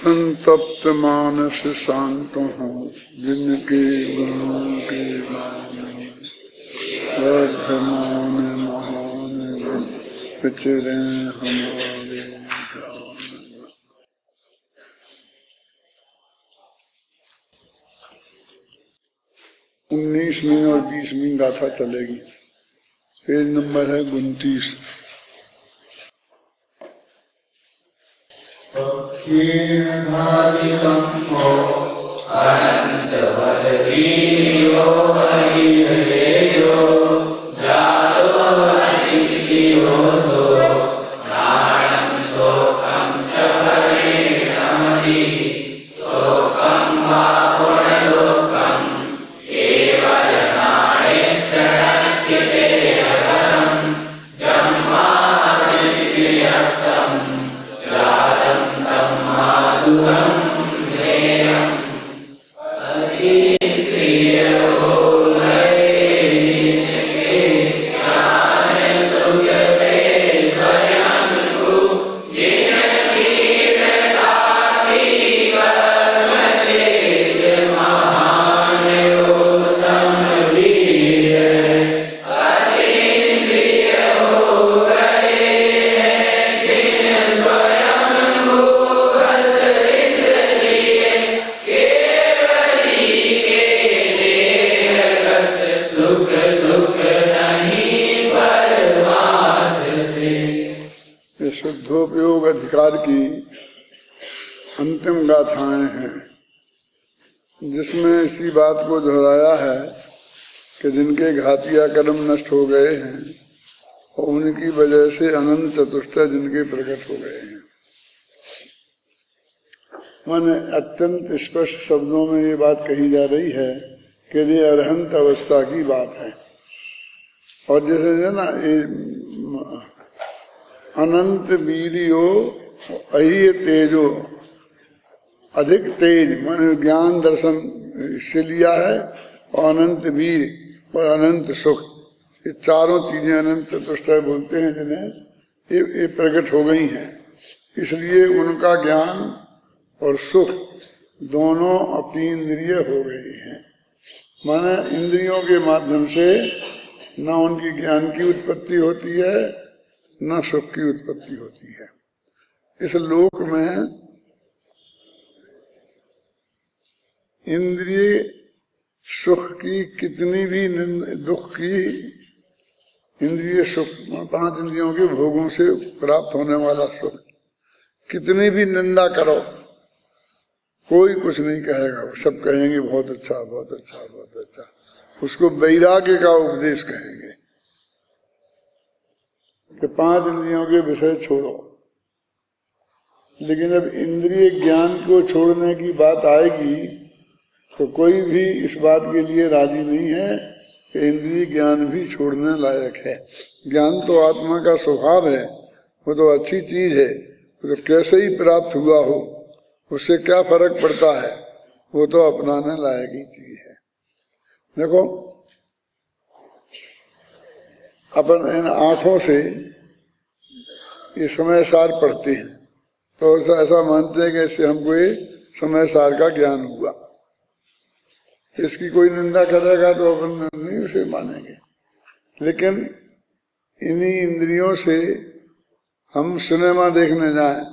संतप्त मानस शांत हो जिनके गुणों के वर्धमान महान विचरे हमारे उन्नीसवीं और बीसवीं गाथा चलेगी। पेज नंबर है उनतीस। अनन्तवदीयो हरिहरेयो गाथाएँ हैं, जिसमें इसी बात को दोहराया है कि जिनके घातिया कर्म नष्ट हो गए हैं और उनकी वजह से अनंत चतुष्टय जिनके प्रकट हो गए हैं। माने अत्यंत स्पष्ट शब्दों में ये बात कही जा रही है कि ये अरहंत अवस्था की बात है। और जैसे है ना, ये अनंत वीरियो अहि तेजो अधिक तेज मान ज्ञान दर्शन से लिया है और अनंत वीर और अनंत सुख। ये चारों चीज़ें अनंत चतुष्टय बोलते हैं जिन्हें। ये ये प्रकट हो गई हैं। इसलिए उनका ज्ञान और सुख दोनों अतीन्द्रिय हो गई हैं। माने इंद्रियों के माध्यम से न उनकी ज्ञान की उत्पत्ति होती है, न सुख की उत्पत्ति होती है। इस लोक में इंद्रिय सुख की कितनी भी दुख की इंद्रिय सुख, पाँच इंद्रियों के भोगों से प्राप्त होने वाला सुख, कितनी भी निंदा करो, कोई कुछ नहीं कहेगा। सब कहेंगे, बहुत अच्छा बहुत अच्छा बहुत अच्छा। उसको वैराग्य का उपदेश कहेंगे कि पाँच इंद्रियों के विषय छोड़ो। लेकिन जब इंद्रिय ज्ञान को छोड़ने की बात आएगी तो कोई भी इस बात के लिए राज़ी नहीं है कि इंद्रिय ज्ञान भी छोड़ने लायक है। ज्ञान तो आत्मा का स्वभाव है, वो तो अच्छी चीज़ है, वो तो कैसे ही प्राप्त हुआ हो, उससे क्या फ़र्क पड़ता है, वो तो अपनाने लायक ही चीज़ है। देखो, अपन इन आँखों से ये समय सार पढ़ते हैं तो ऐसा मानते हैं कि इससे हमको ये समय सार का ज्ञान हुआ। इसकी कोई निंदा करेगा तो अपन नहीं उसे मानेंगे। लेकिन इन्हीं इंद्रियों से हम सिनेमा देखने जाएँ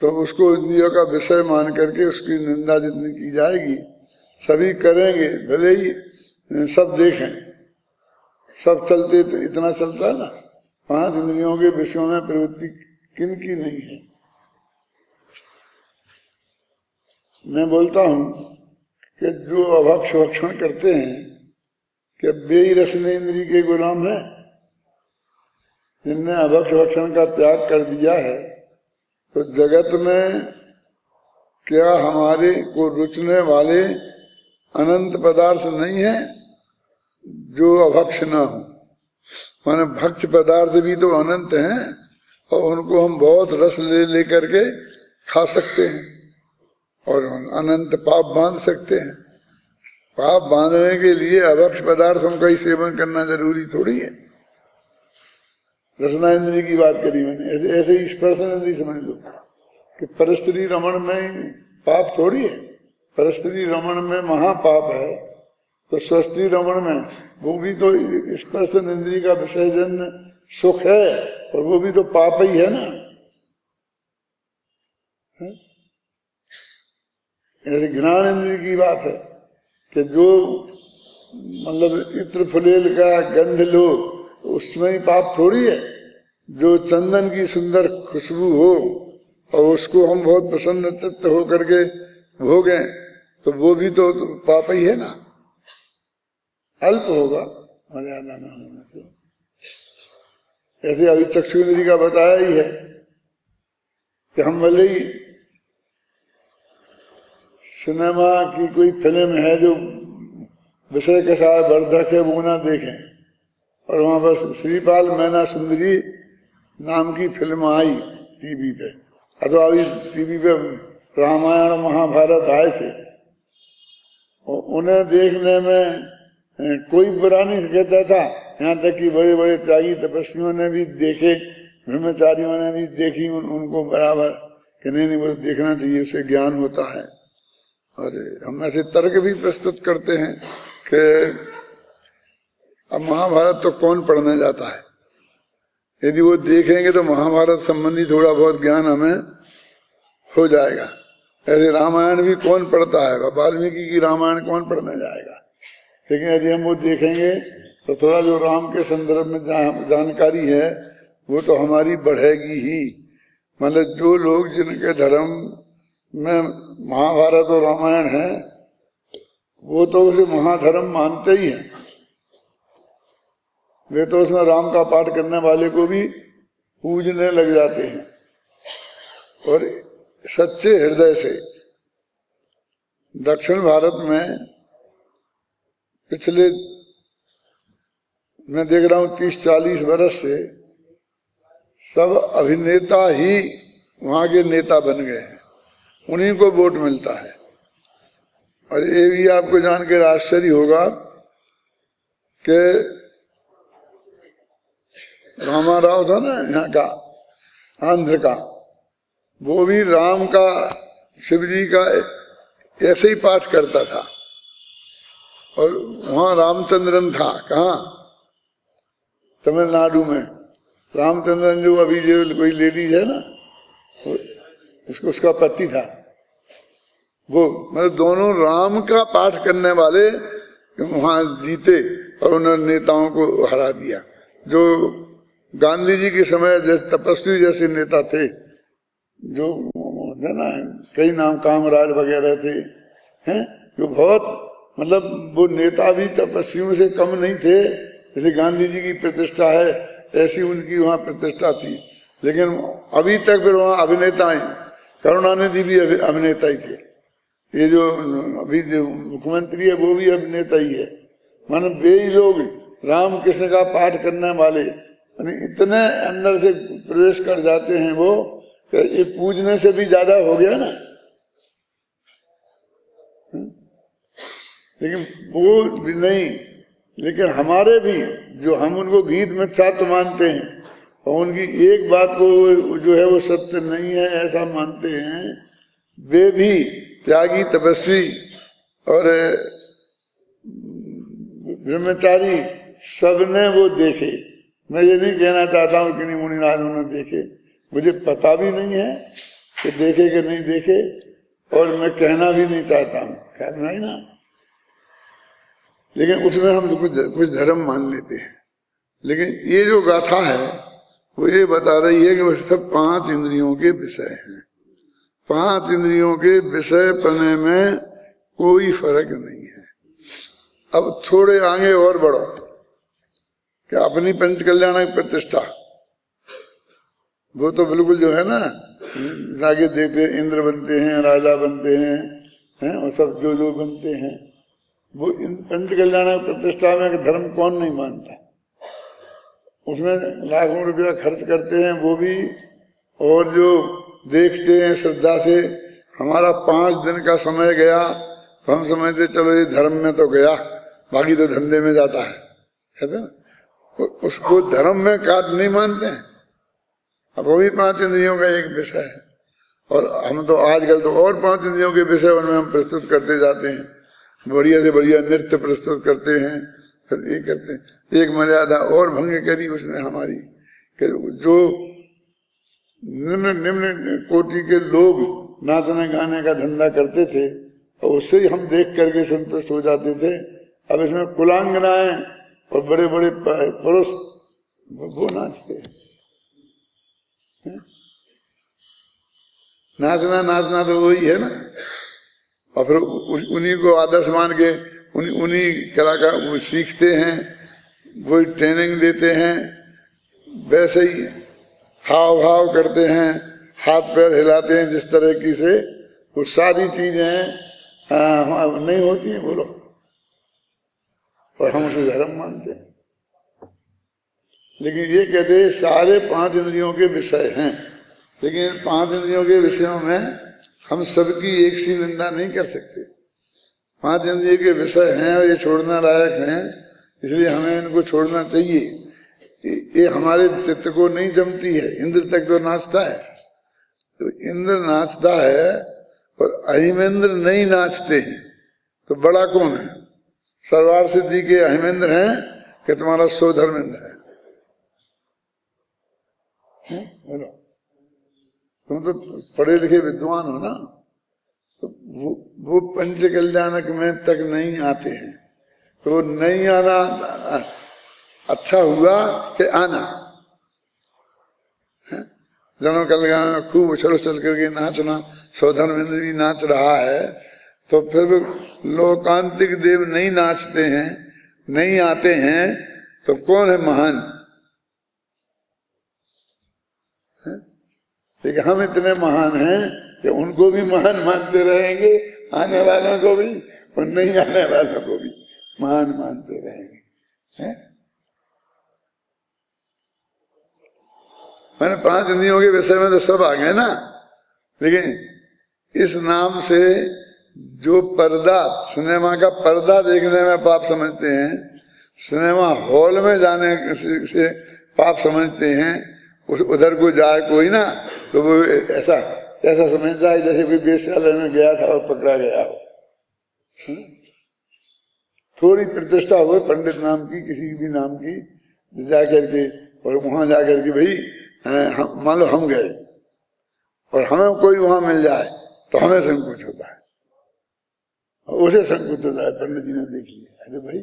तो उसको इंद्रियों का विषय मान करके उसकी निंदा जितनी की जाएगी, सभी करेंगे, भले ही सब देखें। सब चलते तो इतना चलता है ना? पाँच इंद्रियों के विषयों में प्रवृत्ति किन की नहीं है? मैं बोलता हूँ कि जो अभक्ष भक्षण करते हैं, कि बेई रसने इंद्री के गुलाम है, जिनने अभक्ष भक्षण का त्याग कर दिया है तो जगत में क्या हमारे को रुचने वाले अनंत पदार्थ नहीं है, जो अभक्ष न हो? माने भक्ष पदार्थ भी तो अनंत हैं, और उनको हम बहुत रस ले लेकर के खा सकते हैं। और अनंत पाप बाँध सकते हैं। पाप बांधने के लिए अभक्ष पदार्थों का ही सेवन करना ज़रूरी थोड़ी है। रसना इंद्री की बात करी मैंने, ऐसे ऐसे ही स्पर्शन इंद्री समझ लो कि परस्त्री रमण में पाप थोड़ी है। परस्त्री रमण में महापाप है तो स्वस्ति रमण में, वो भी तो स्पर्श इंद्री का विसर्जन सुख है, और वो भी तो पाप ही है ना। ऐसे ज्ञान इंद्री की बात है कि जो मतलब इत्र फुलेल का गंध लो उसमें ही पाप थोड़ी है। जो चंदन की सुंदर खुशबू हो और उसको हम बहुत प्रसन्न चित्त हो करके भोगे तो वो भी तो, तो पाप ही है ना। अल्प होगा मर्यादा में होने से। ऐसे अभी चक्षुन्द्री का बताया ही है कि हम भले ही सिनेमा की कोई फ़िल्म है जो विषय के साथ वर्धक है वो ना देखें। और वहाँ पर श्रीपाल मैना सुंदरी नाम की फ़िल्म आई टीवी पे। अथवा अभी टीवी पे रामायण महाभारत आए थे। उन्हें देखने में कोई बुरा नहीं कहता था। यहाँ तक कि बड़े बड़े त्यागी तपस्वियों ने भी देखे ब्रह्मचारियों ने भी देखी उन, उनको बराबर कि नहीं नहीं वो देखना चाहिए उसे ज्ञान होता है। और हम ऐसे तर्क भी प्रस्तुत करते हैं कि अब महाभारत तो कौन पढ़ने जाता है? यदि वो देखेंगे तो महाभारत संबंधी थोड़ा बहुत ज्ञान हमें हो जाएगा। ऐसे रामायण भी कौन पढ़ता है? वाल्मीकि की रामायण कौन पढ़ने जाएगा? लेकिन यदि हम वो देखेंगे तो थोड़ा जो राम के संदर्भ में जानकारी है, वो तो हमारी बढ़ेगी ही। मतलब जो लोग जिनके धर्म में महाभारत और रामायण है, वो तो उसे महाधर्म मानते ही हैं। वे तो उसमें राम का पाठ करने वाले को भी पूजने लग जाते हैं। और सच्चे हृदय से दक्षिण भारत में पिछले, मैं देख रहा हूँ तीस चालीस बरस से सब अभिनेता ही वहाँ के नेता बन गए हैं। उन्हीं को वोट मिलता है। और ये भी आपको जान के आश्चर्य होगा कि रामा राव था ना यहाँ का, आंध्र का, वो भी राम का शिव जी का ऐसे ही पाठ करता था। और वहाँ रामचंद्रन था, कहा? तमिलनाडु में। रामचंद्रन जो अभी जो कोई लेडीज़ है ना उसको, उसका पति था। वो मतलब दोनों राम का पाठ करने वाले वहाँ जीते और उन्होंने नेताओं को हरा दिया। जो गांधी जी के समय जैसे तपस्वी जैसे नेता थे, जो है ना, कई नाम कामराज वगैरह थे, हैं, जो बहुत मतलब वो नेता भी तपस्वियों से कम नहीं थे। जैसे गांधी जी की प्रतिष्ठा है, ऐसी उनकी वहाँ प्रतिष्ठा थी। लेकिन अभी तक फिर वहाँ अभिनेता ही। करुणानिधि भी अभिनेता ही थे। ये जो अभी जो मुख्यमंत्री है, वो भी अभिनेता ही है। मान वे ही लोग राम कृष्ण का पाठ करने वाले इतने अंदर से प्रवेश कर जाते हैं वो ये पूजने से भी ज़्यादा हो गया ना। लेकिन वो भी नहीं, लेकिन हमारे भी जो हम उनको गीत में छात्र मानते हैं, और उनकी एक बात को जो है वो सत्य नहीं है, ऐसा मानते हैं, वे भी त्यागी, तपस्वी और ब्रह्मचारी सबने वो देखे। मैं ये नहीं कहना चाहता हूँ कि नहीं मुनिराज उन्होंने देखे। मुझे पता भी नहीं है कि देखे कि नहीं देखे और मैं कहना भी नहीं चाहता हूँ। ख्याल नहीं ना? लेकिन उसमें हम कुछ कुछ धर्म मान लेते हैं। लेकिन ये जो गाथा है, वो ये बता रही है कि वह सब पाँच इंद्रियों के विषय हैं। पाँच इंद्रियों के विषय पने में कोई फ़र्क नहीं है। अब थोड़े आगे और बढ़ो। कि अपनी पंच कल्याण प्रतिष्ठा? वो तो बिल्कुल जो है ना आगे देखते इंद्र बनते हैं, राजा बनते हैं हैं और सब जो जो बनते हैं। वो इन पंच कल्याण प्रतिष्ठा में धर्म कौन नहीं मानता? उसमें लाखों रुपया खर्च करते हैं, वो भी, और जो देखते हैं श्रद्धा से, हमारा पाँच दिन का समय गया तो हम समझते चलो ये धर्म में तो गया, बाकी तो धंधे में जाता है। कहते ना उसको धर्म में काट नहीं मानते हैं। अब वो भी पाँच इंद्रियों का एक विषय है। और हम तो आजकल तो और पाँच इंद्रियों के विषय उनमें हम प्रस्तुत करते जाते हैं। बढ़िया से बढ़िया नृत्य प्रस्तुत करते हैं, फिर ये करते हैं। एक मर्यादा और भंग करी उसने हमारी, कि जो निम्न निम्न कोटि के लोग नाचने, गाने का धंधा करते थे, और उससे ही हम देख करके संतुष्ट हो जाते थे। अब इसमें कुलांगनाएँ और बड़े बड़े पुरुष, वो नाचते हैं। नाचना नाचना तो वही है ना। और फिर उन्हीं को आदर्श मान के उन्हीं उन्हीं कलाकार वो सीखते हैं वही ट्रेनिंग देते हैं, वैसे ही। हाव भाव करते हैं हाथ पैर हिलाते हैं, जिस तरह की से वो सारी चीज़ें नहीं होती हैं, बोलो। और हम उसे धर्म मानते हैं। लेकिन ये कहते हैं, सारे पाँच इंद्रियों के विषय हैं। लेकिन पाँच इंद्रियों के विषयों में हम सबकी एक सी निंदा नहीं कर सकते। पाँच इंद्रिय के विषय हैं और ये छोड़ना लायक हैं, इसलिए हमें इनको छोड़ना चाहिए। ये हमारे चित्त को नहीं जमती है। इंद्र तक तो नाचता है। तो इंद्र नाचता है और अहिमेंद्र नहीं नाचते हैं। तो बड़ा कौन है? सरवार सिद्धि के अहिमेंद्र हैं कि तुम्हारा सो धर्मेंद्र है? बोलो। तुम तो पढ़े लिखे विद्वान हो ना? तो वो, वो पंच कल्याणक में तक नहीं आते हैं। तो नहीं आना अच्छा हुआ कि आना। जन्म कल्याण खूब उछल उछल करके नाचना सौधर्मेंद्र भी नाच रहा है तो फिर लोकांतिक देव नहीं नाचते हैं, नहीं आते हैं तो कौन है महान? लेकिन हम इतने महान हैं कि उनको भी महान मानते रहेंगे, आने वालों को भी, और नहीं आने वालों को भी महान मानते रहेंगे। है? मैंने पाँच इंद्रियों के विषय में तो सब आ गए ना लेकिन इस नाम से जो पर्दा, सिनेमा का पर्दा देखने में पाप समझते हैं, सिनेमा हॉल में जाने से पाप समझते हैं, उस, उधर को जाए कोई ना तो वो ऐसा ऐसा समझता है जैसे कोई वेश्यालय में गया था और पकड़ा गया हो हम्म? थोड़ी प्रतिष्ठा हो, पंडित नाम की, किसी भी नाम की, जाकर के, और वहाँ जाकर के भाई मान लो हम गए, और हमें कोई वहाँ मिल जाए तो हमें संकोच होता है। उसे संकोच होता है, पंडित जी ने देख लिया अरे भाई,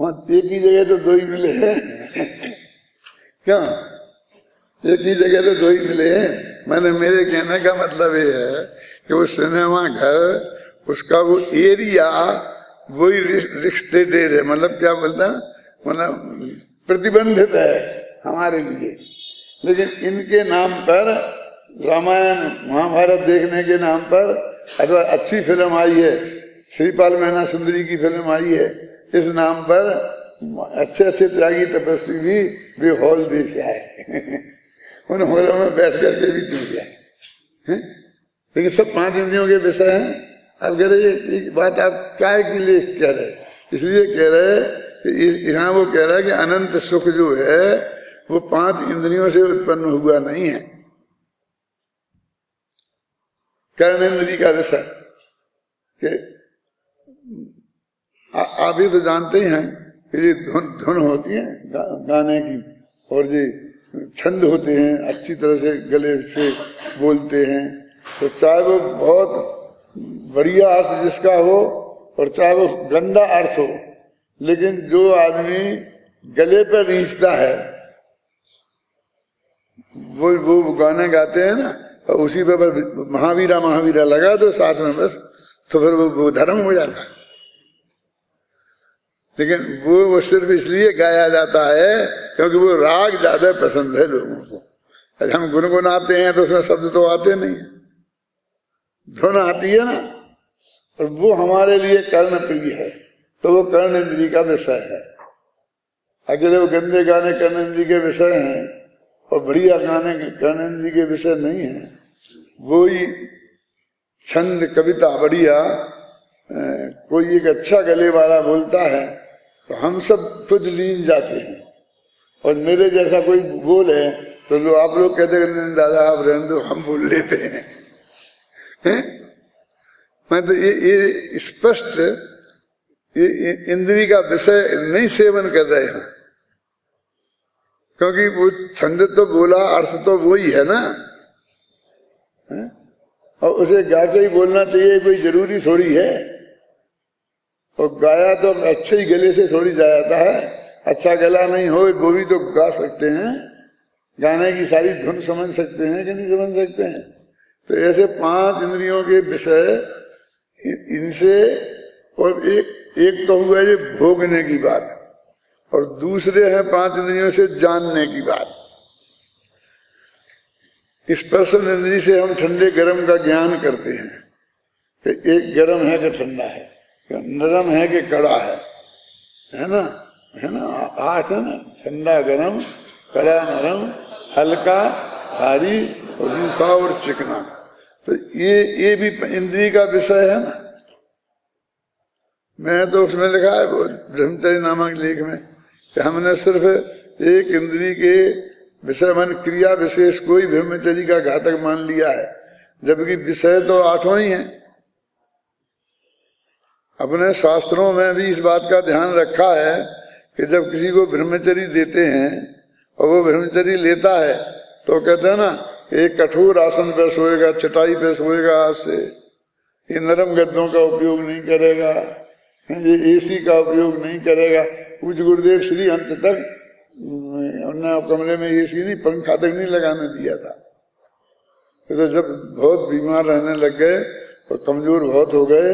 वहाँ एक ही जगह तो दो ही मिले हैं। क्या? एक ही जगह तो दो ही मिले हैं। मैंने, मेरे कहने का मतलब ये है कि वो सिनेमा घर, उसका वो एरिया, वही रिस्ट्रेटेड है। मतलब क्या बोलता मतलब प्रतिबंधित है हमारे लिए। लेकिन इनके नाम पर, रामायण, महाभारत देखने के नाम पर, अथवा अच्छी फ़िल्म आई है, श्रीपाल मैना सुंदरी की फ़िल्म आई है, इस नाम पर अच्छे अच्छे त्यागी तपस्वी भी वे हॉल देख आए। उन हॉलों में बैठ करके भी पी जाए लेकिन सब पाँच इंद्रियों के विषय हैं। अब कह रहे ये बात आप काय के लिए कह रहे इसलिए कह रहे यहाँ वो कह रहा है कि अनंत सुख जो है वो पाँच इंद्रियों से उत्पन्न हुआ नहीं है। कर्णेन्द्री का विषय कि आप भी तो जानते ही हैं कि ये धुन धुन होती है गाने की, और ये छंद होते हैं, अच्छी तरह से गले से बोलते हैं। तो चाहे वो बहुत बढ़िया अर्थ जिसका हो, और चाहे वो गंदा अर्थ हो, लेकिन जो आदमी गले पर रींचता है वो वो गाने गाते हैं ना और उसी पे बस महावीरा महावीरा लगा दो साथ में बस तो फिर वो, वो धर्म हो जाता है। लेकिन वो वो सिर्फ़ इसलिए गाया जाता है क्योंकि वो राग ज़्यादा पसंद है लोगों को। हम गुनगुनाते हैं तो उसमें शब्द तो आते नहीं धुन आती है ना और वो हमारे लिए कर्ण प्रिय है तो वो कर्ण इंद्री का विषय है। अकेले वो गंदे गाने कर्ण इंद्री के विषय हैं और बढ़िया गाने कर्ण जी के विषय नहीं है। वो ही छंद, कविता बढ़िया कोई एक अच्छा गले वाला बोलता है तो हम सब खुद लीन जाते हैं। और मेरे जैसा कोई बोले तो लो, आप लोग कहते हैं दादा, आप रहने दो, हम बोल लेते हैं। है? मैं तो ये ये स्पष्ट इंद्री का विषय नहीं सेवन कर रहे हैं। क्योंकि वो छंद तो बोला, अर्थ तो वही है ना? है? और उसे गा के ही बोलना चाहिए कोई ज़रूरी थोड़ी है। और गाया तो अच्छे ही गले से थोड़ी जाता है। अच्छा गला नहीं हो, वो भी तो गा सकते हैं। गाने की सारी धुन समझ सकते हैं कि नहीं समझ सकते हैं? तो ऐसे पाँच इंद्रियों के विषय इनसे और एक एक तो हुआ ये भोगने की बात। और दूसरे है पाँच इंद्रियों से जानने की बात। स्पर्शन इंद्री से हम ठंडे गर्म का ज्ञान करते हैं कि एक गर्म है कि ठंडा है नरम है कि कड़ा है। है ना? है ना? आठ है ना? ठंडा गर्म, कड़ा नरम, हल्का, भारी और रूखा और चिकना। तो ये ये भी इंद्री का विषय है ना? मैं तो उसमें लिखा है ब्रह्मचर्य नामक लेख में। कि हमने सिर्फ़ एक इंद्री के विषय, मन क्रिया विशेष कोई ब्रह्मचरी का घातक मान लिया है, जबकि विषय तो आठों ही है। अपने शास्त्रों में भी इस बात का ध्यान रखा है कि जब किसी को ब्रह्मचर्य देते हैं और वो ब्रह्मचरी लेता है तो कहते हैं ना, एक कठोर आसन पे सोएगा, चटाई पे सोएगा आज से। ये नरम गद्दों का उपयोग नहीं करेगा, ये एसी का उपयोग नहीं करेगा। पूज गुरुदेव श्री अंत तक उन्होंने कमरे में ये सी नहीं पंखा तक नहीं लगाने दिया था। तो जब बहुत बीमार रहने लग गए और कमज़ोर बहुत हो गए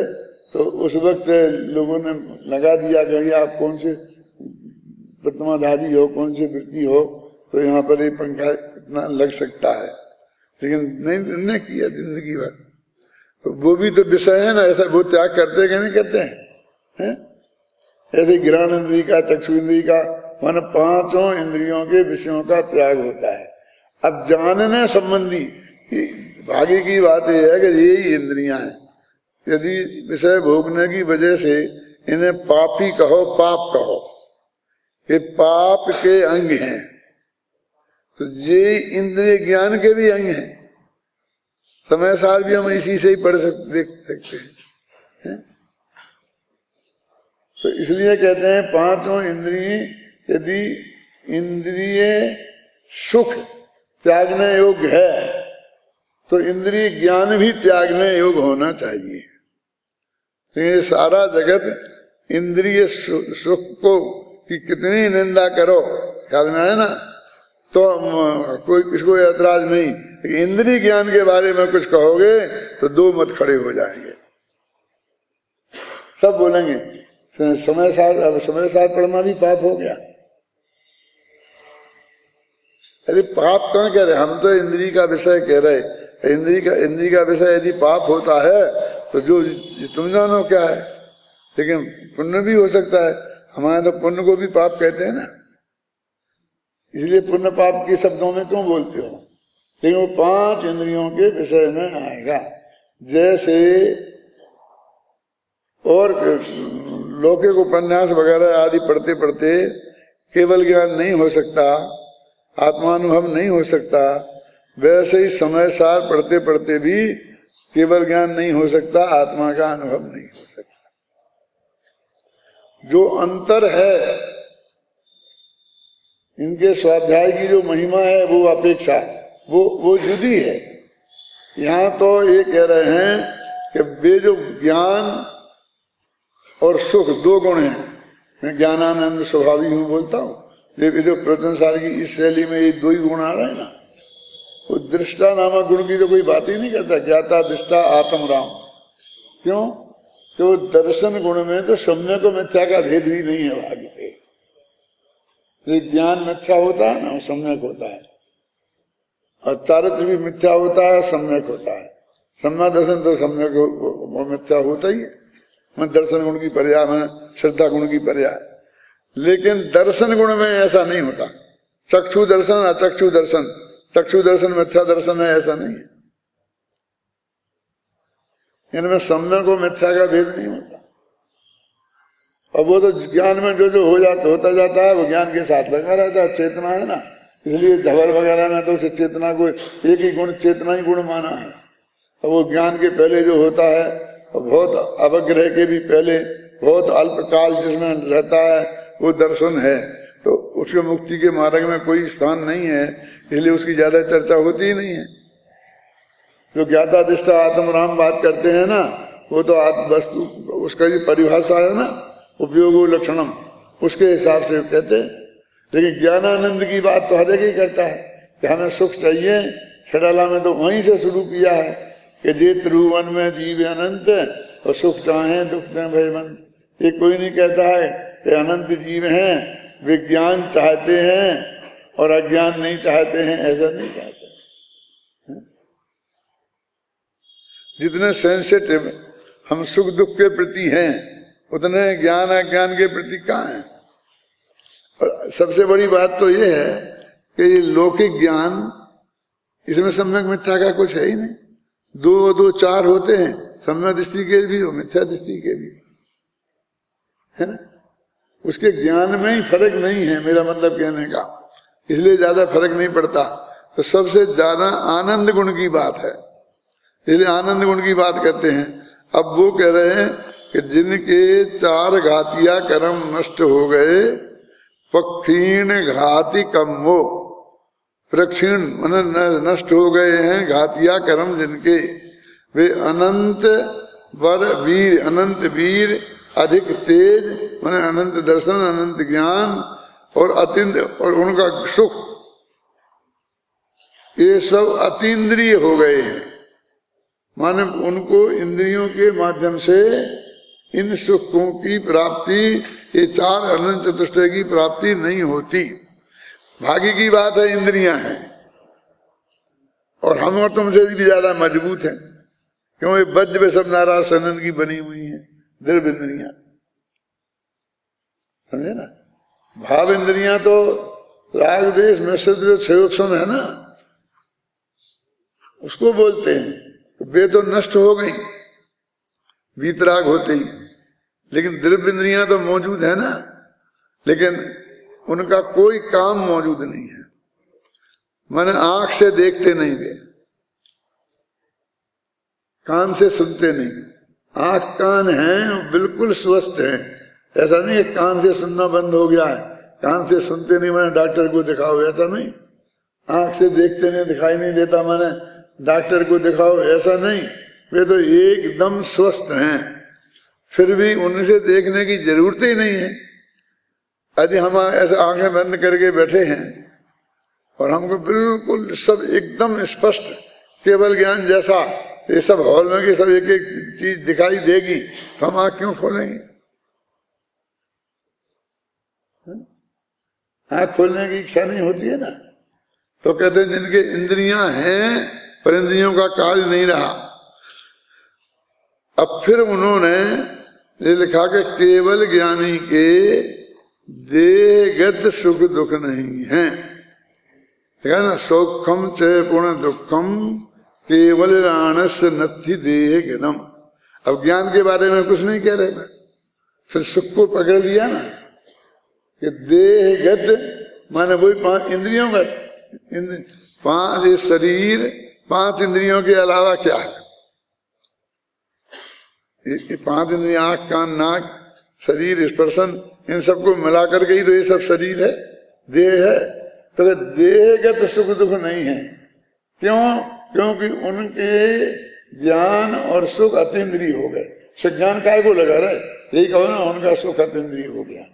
तो उस वक्त लोगों ने लगा दिया कि आप कौन से प्रतिमाधारी हो, कौन सी वृत्ति हो तो यहाँ पर ये पंखा इतना लग सकता है। लेकिन नहीं नहीं किया ज़िंदगी भर। तो वो भी तो विषय है ना, ऐसा वो त्याग करते कि नहीं करते हैं? है? ऐसे ज्ञान इंद्री का, चक्षु इंद्री का, मन पाँचों इंद्रियों के विषयों का त्याग होता है। अब जानने संबंधी भाग्य की बात यह है कि यही इंद्रियाँ हैं। यदि विषय भोगने की वजह से इन्हें पापी कहो, पाप कहो। ये पाप के अंग हैं। तो ये इंद्रिय ज्ञान के भी अंग हैं। समय साल भी हम इसी से ही पढ़ सकते देख सकते हैं। है? तो इसलिए कहते हैं, पाँचों इंद्रिय, यदि इंद्रिय सुख त्यागने योग्य है तो इंद्रिय ज्ञान भी त्यागने योग्य होना चाहिए। तो ये सारा जगत इंद्रिय सुख को की कितनी निंदा करो ख्याल में है ना? तो कोई किसको ऐतराज नहीं। इंद्रिय ज्ञान के बारे में कुछ कहोगे तो दो मत खड़े हो जाएँगे। सब बोलेंगे समय साथ अब समय साथ पढ़ना भी पाप हो गया। अरे पाप कहाँ कह रहे, हम तो इंद्री का विषय कह रहे, इंद्री का इंद्री का विषय यदि पाप होता है तो जो तुम जानो क्या है। लेकिन पुण्य भी हो सकता है। हमारे तो पुण्य को भी पाप कहते हैं ना। इसलिए पुण्य पाप के शब्दों में क्यों बोलते हो? लेकिन वो पाँच इंद्रियों के विषय में आएगा। जैसे और लौकिक उपन्यास वगैरह आदि पढ़ते पढ़ते केवल ज्ञान नहीं हो सकता, आत्मानुभव नहीं हो सकता, वैसे ही समय सार पढ़ते पढ़ते भी केवल ज्ञान नहीं हो सकता, आत्मा का अनुभव नहीं हो सकता। जो अंतर है, इनके स्वाध्याय की जो महिमा है, वो अपेक्षा, वो वो जुदी है। यहाँ तो ये कह रहे हैं कि वे जो ज्ञान और सुख दो गुण है। मैं ज्ञानानंद स्वभावी हूँ बोलता हूँ। ये जो प्रतनसार की इस शैली में ये दो ही गुण आ रहे हैं ना। वो दृष्टा नामक गुण की तो कोई बात ही नहीं करता। ज्ञाता, दृष्टा, आत्म, राम। क्यों? तो दर्शन गुण में तो सम्य को मिथ्या का भेद भी नहीं है भाग्य पे। तो ज्ञान मिथ्या होता है ना, वो सम्यक होता है। और चारित्र भी मिथ्या होता है, सम्यक होता है। सम्मा दर्शन तो सम्यक मिथ्या होता ही है। मैं दर्शन गुण की पर्याय मैं श्रद्धा गुण की पर्याय। लेकिन दर्शन गुण में ऐसा नहीं होता। चक्षु दर्शन, अचक्षु दर्शन। चक्षु दर्शन मिथ्या दर्शन है, ऐसा नहीं है। इनमें सम्य को मिथ्या का भेद नहीं होता। और वो तो ज्ञान में जो जो हो जाता, होता जाता है, वो ज्ञान के साथ लगा रहता है, चेतना है ना। इसलिए धवर वगैरह में तो उसे चेतना को एक ही गुण, चेतना ही गुण माना है। अब वो ज्ञान के पहले जो होता है बहुत अवग्रह के भी पहले, बहुत अल्पकाल जिसमें रहता है, वो दर्शन है। तो उसके मुक्ति के मार्ग में कोई स्थान नहीं है, इसलिए उसकी ज़्यादा चर्चा होती ही नहीं है। जो ज्ञाता दिष्टा आत्म राम बात करते हैं ना, वो तो वस्तु, उसका जो परिभाषा है ना, उपयोग लक्षणम, उसके हिसाब से कहते हैं। लेकिन ज्ञानानंद की बात तो हर जगह ही करता है। कि हमें सुख चाहिए, छड़ाला में तो वहीं से शुरू किया है। कि जे त्रुवन में जीव अनंत और सुख चाहे, दुख दें भयवंत ये कोई नहीं कहता है कि अनंत जीव हैं। विज्ञान चाहते हैं और अज्ञान नहीं चाहते हैं, ऐसा नहीं कहते। जितने सेंसिटिव हम सुख दुख के प्रति हैं, उतने ज्ञान अज्ञान के प्रति कहाँ हैं? और सबसे बड़ी बात तो ये है कि ये लौकिक ज्ञान, इसमें सम्यक मिथ्या का कुछ है ही नहीं। दो दो चार होते हैं, सम्यक दृष्टि के भी और मिथ्या दृष्टि के भी। है ना? उसके ज्ञान में ही फ़र्क नहीं है, मेरा मतलब कहने का। इसलिए ज़्यादा फ़र्क नहीं पड़ता। तो सबसे ज़्यादा आनंद गुण की बात है। इसलिए आनंद गुण की बात करते हैं। अब वो कह रहे हैं कि जिनके चार घातिया कर्म नष्ट हो गए, पक्षीण घाति कम वो प्रक्षीण मन नष्ट हो गए हैं, घातिया कर्म जिनके। वे अनंत वर वीर, अनंत वीर, अधिक तेज, मन अनंत दर्शन, अनंत ज्ञान और अतिंद और उनका सुख। ये सब अतीन्द्रिय हो गए हैं। माने उनको इंद्रियों के माध्यम से इन सुखों की प्राप्ति, ये चार अनंत चतुष्ट की प्राप्ति नहीं होती। भाग्य की बात है, इंद्रियाँ हैं। और हम और तुमसे भी ज़्यादा मज़बूत हैं। क्योंकि वज्र में सब नाराज़ सनन की बनी हुई है, दृढ़ इंद्रिया। समझे ना? भाव इंद्रिया तो राग, देश जो छयोक्षण है ना, उसको बोलते हैं। तो वे तो नष्ट हो गई, वीतराग होते ही लेकिन द्रव्य इंद्रिया तो मौजूद है ना। लेकिन उनका कोई काम मौजूद नहीं है। मैंने आँख से देखते नहीं वे, कान से सुनते नहीं। आँख कान है, बिल्कुल स्वस्थ है। ऐसा नहीं है कान से सुनना बंद हो गया है। कान से सुनते नहीं मैंने डॉक्टर को दिखाओ, ऐसा नहीं। आँख से देखते नहीं, दिखाई नहीं देता मैंने, डॉक्टर को दिखाओ, ऐसा नहीं। वे तो एकदम स्वस्थ हैं। फिर भी उनसे देखने की ज़रूरत ही नहीं है। यदि हम ऐसे आँखें बंद करके बैठे हैं और हमको बिल्कुल सब एकदम स्पष्ट, केवल ज्ञान जैसा, ये सब हॉल में की सब एक एक चीज़ दिखाई देगी तो हम आँख क्यों खोलेंगे? आँख खोलने की इच्छा नहीं होती है ना? तो कहते हैं, जिनके इंद्रियाँ हैं, पर इंद्रियों का कार्य नहीं रहा। अब फिर उन्होंने ये लिखा कि केवल ज्ञानी के देहगत सुख दुख नहीं है। ना सौखम च पूर्ण दुखम केवल राणस नथि देह गदम अब ज्ञान के बारे में कुछ नहीं कह रहे फिर सुख को पकड़ लिया ना कि देहगत माने वही पाँच इंद्रियों का इंद्र, पाँच शरीर पाँच इंद्रियों के अलावा क्या है? ये पाँच इंद्रिया आँख कान नाक शरीर स्पर्शन इन सबको मिलाकर के ही तो ये सब शरीर है, देह है। तो देहगत सुख दुख नहीं है, क्यों? क्योंकि उनके ज्ञान और सुख अतिद्रिय हो गए। ज्ञान काय को लगा रहे यही कहो ना, उनका सुख अतिद्रिय हो गया।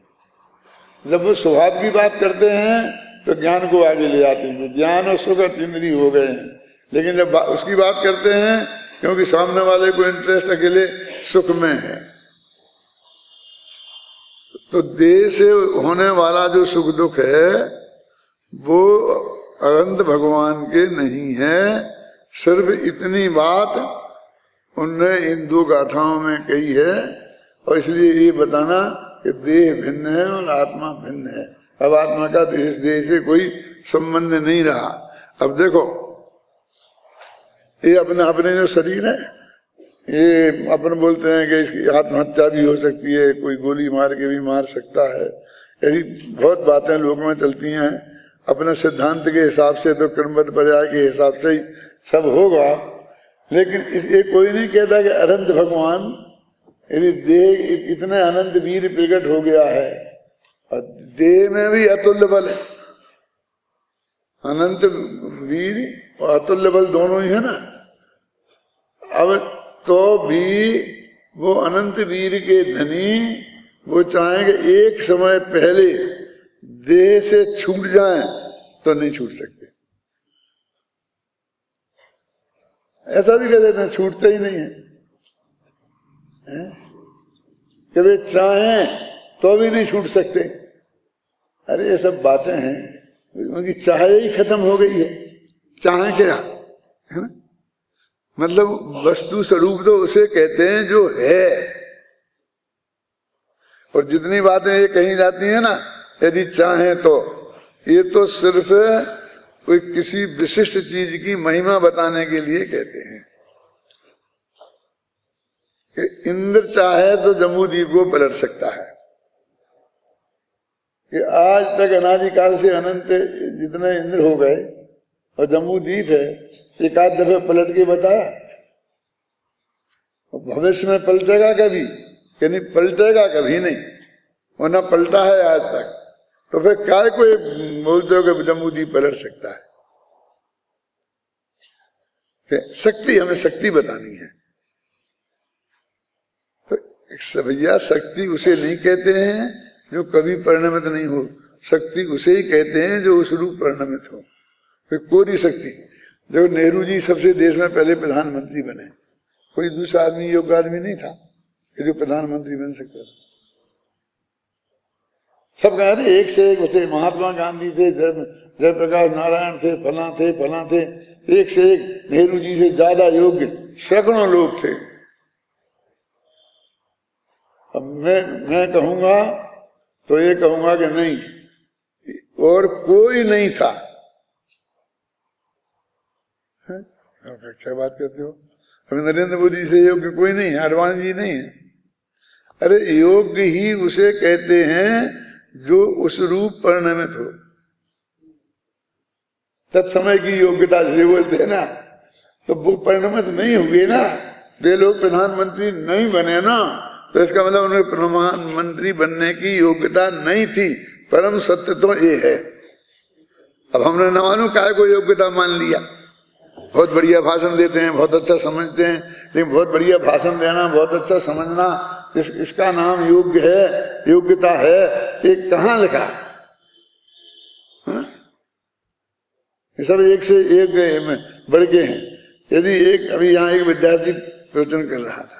जब वो स्वभाव की बात करते हैं तो ज्ञान को आगे ले जाते हैं। ज्ञान और सुख अतिद्रिय हो गए हैं। लेकिन जब उसकी बात करते हैं, क्योंकि सामने वाले को इंटरेस्ट अकेले सुख में है। तो देह से होने वाला जो सुख दुख है, वो अनंत भगवान के नहीं है। सिर्फ़ इतनी बात उनने इन दो गाथाओं में कही है, और इसलिए ये बताना कि देह भिन्न है और आत्मा भिन्न है। अब आत्मा का देश देह से कोई संबंध नहीं रहा। अब देखो, ये अपने अपने जो शरीर है ये अपन बोलते हैं कि इसकी आत्महत्या भी हो सकती है, कोई गोली मार के भी मार सकता है। ऐसी बहुत बातें लोगों में चलती हैं। अपने सिद्धांत के हिसाब से तो क्रमबद्ध पर्याय के हिसाब से ही सब होगा। लेकिन ये कोई नहीं कहता कि अनंत भगवान, यदि देह इतने अनंत वीर प्रकट हो गया है, और देह में भी अतुल्य बल है। अनंत वीर और अतुल्य बल दोनों ही है ना। अब तो भी वो अनंत वीर के धनी, वो चाहेंगे एक समय पहले देह से छूट जाए तो नहीं छूट सकते। ऐसा भी कह देते हैं, छूटते ही नहीं है? कभी चाहे तो भी नहीं छूट सकते। अरे, ये सब बातें हैं, उनकी चाहे ही खत्म हो गई है। चाहे क्या? है ना? मतलब वस्तु स्वरूप तो उसे कहते हैं जो है। और जितनी बातें ये कही जाती है ना, यदि चाहे तो ये तो सिर्फ़ कोई किसी विशिष्ट चीज़ की महिमा बताने के लिए कहते हैं। कि इंद्र चाहे तो जम्मूदीप को पलट सकता है। कि आज तक अनादिकाल से अनंत जितने इंद्र हो गए, और जम्मू द्वीप है एक आध दफे पलट के बताया। भविष्य में पलटेगा कभी? यानी पलटेगा कभी नहीं। वो ना पलटा है आज तक। तो फिर काय को बोलते हो कि पलट सकता है? शक्ति, हमें शक्ति बतानी है। तो भैया, शक्ति उसे नहीं कहते हैं जो कभी परिणमित नहीं हो। शक्ति उसे ही कहते हैं जो उस रूप परिणमित हो। फिर कोरी शक्ति। जो नेहरू जी सबसे देश में पहले प्रधानमंत्री बने। कोई दूसरा आदमी योग्य आदमी नहीं था कि जो प्रधानमंत्री बन सकता था। सब कह रहे, एक से एक थे महात्मा गांधी थे जयप्रकाश नारायण थे, फला थे फला थे। एक से एक, नेहरू जी से ज़्यादा योग्य, सैकड़ों लोग थे। अब मैं मैं कहूँगा तो ये कहूँगा कि नहीं, और कोई नहीं था। क्या बात करते हो? अभी नरेंद्र मोदी से योग्य कोई नहीं है अडवाणी जी नहीं है। अरे योग्य ही उसे कहते हैं जो उस रूप परिणमित हो। तत्समय की योग्यता से बोलते हैं ना तो वो परिणमित नहीं हुए ना। वे लोग प्रधानमंत्री नहीं बने ना तो इसका मतलब उन्हें प्रधानमंत्री बनने की योग्यता नहीं थी। परम सत्य तो ये है। अब हमने न मालूम काय को योग्यता मान लिया। बहुत बढ़िया भाषण देते हैं बहुत अच्छा समझते हैं लेकिन बहुत बढ़िया भाषण देना बहुत अच्छा समझना इस, इसका नाम योग्य है योग्यता है ये कहा लिखा? हाँ? ये सब एक से एक बढ़ के हैं। यदि एक अभी यहाँ एक विद्यार्थी प्रवचन कर रहा था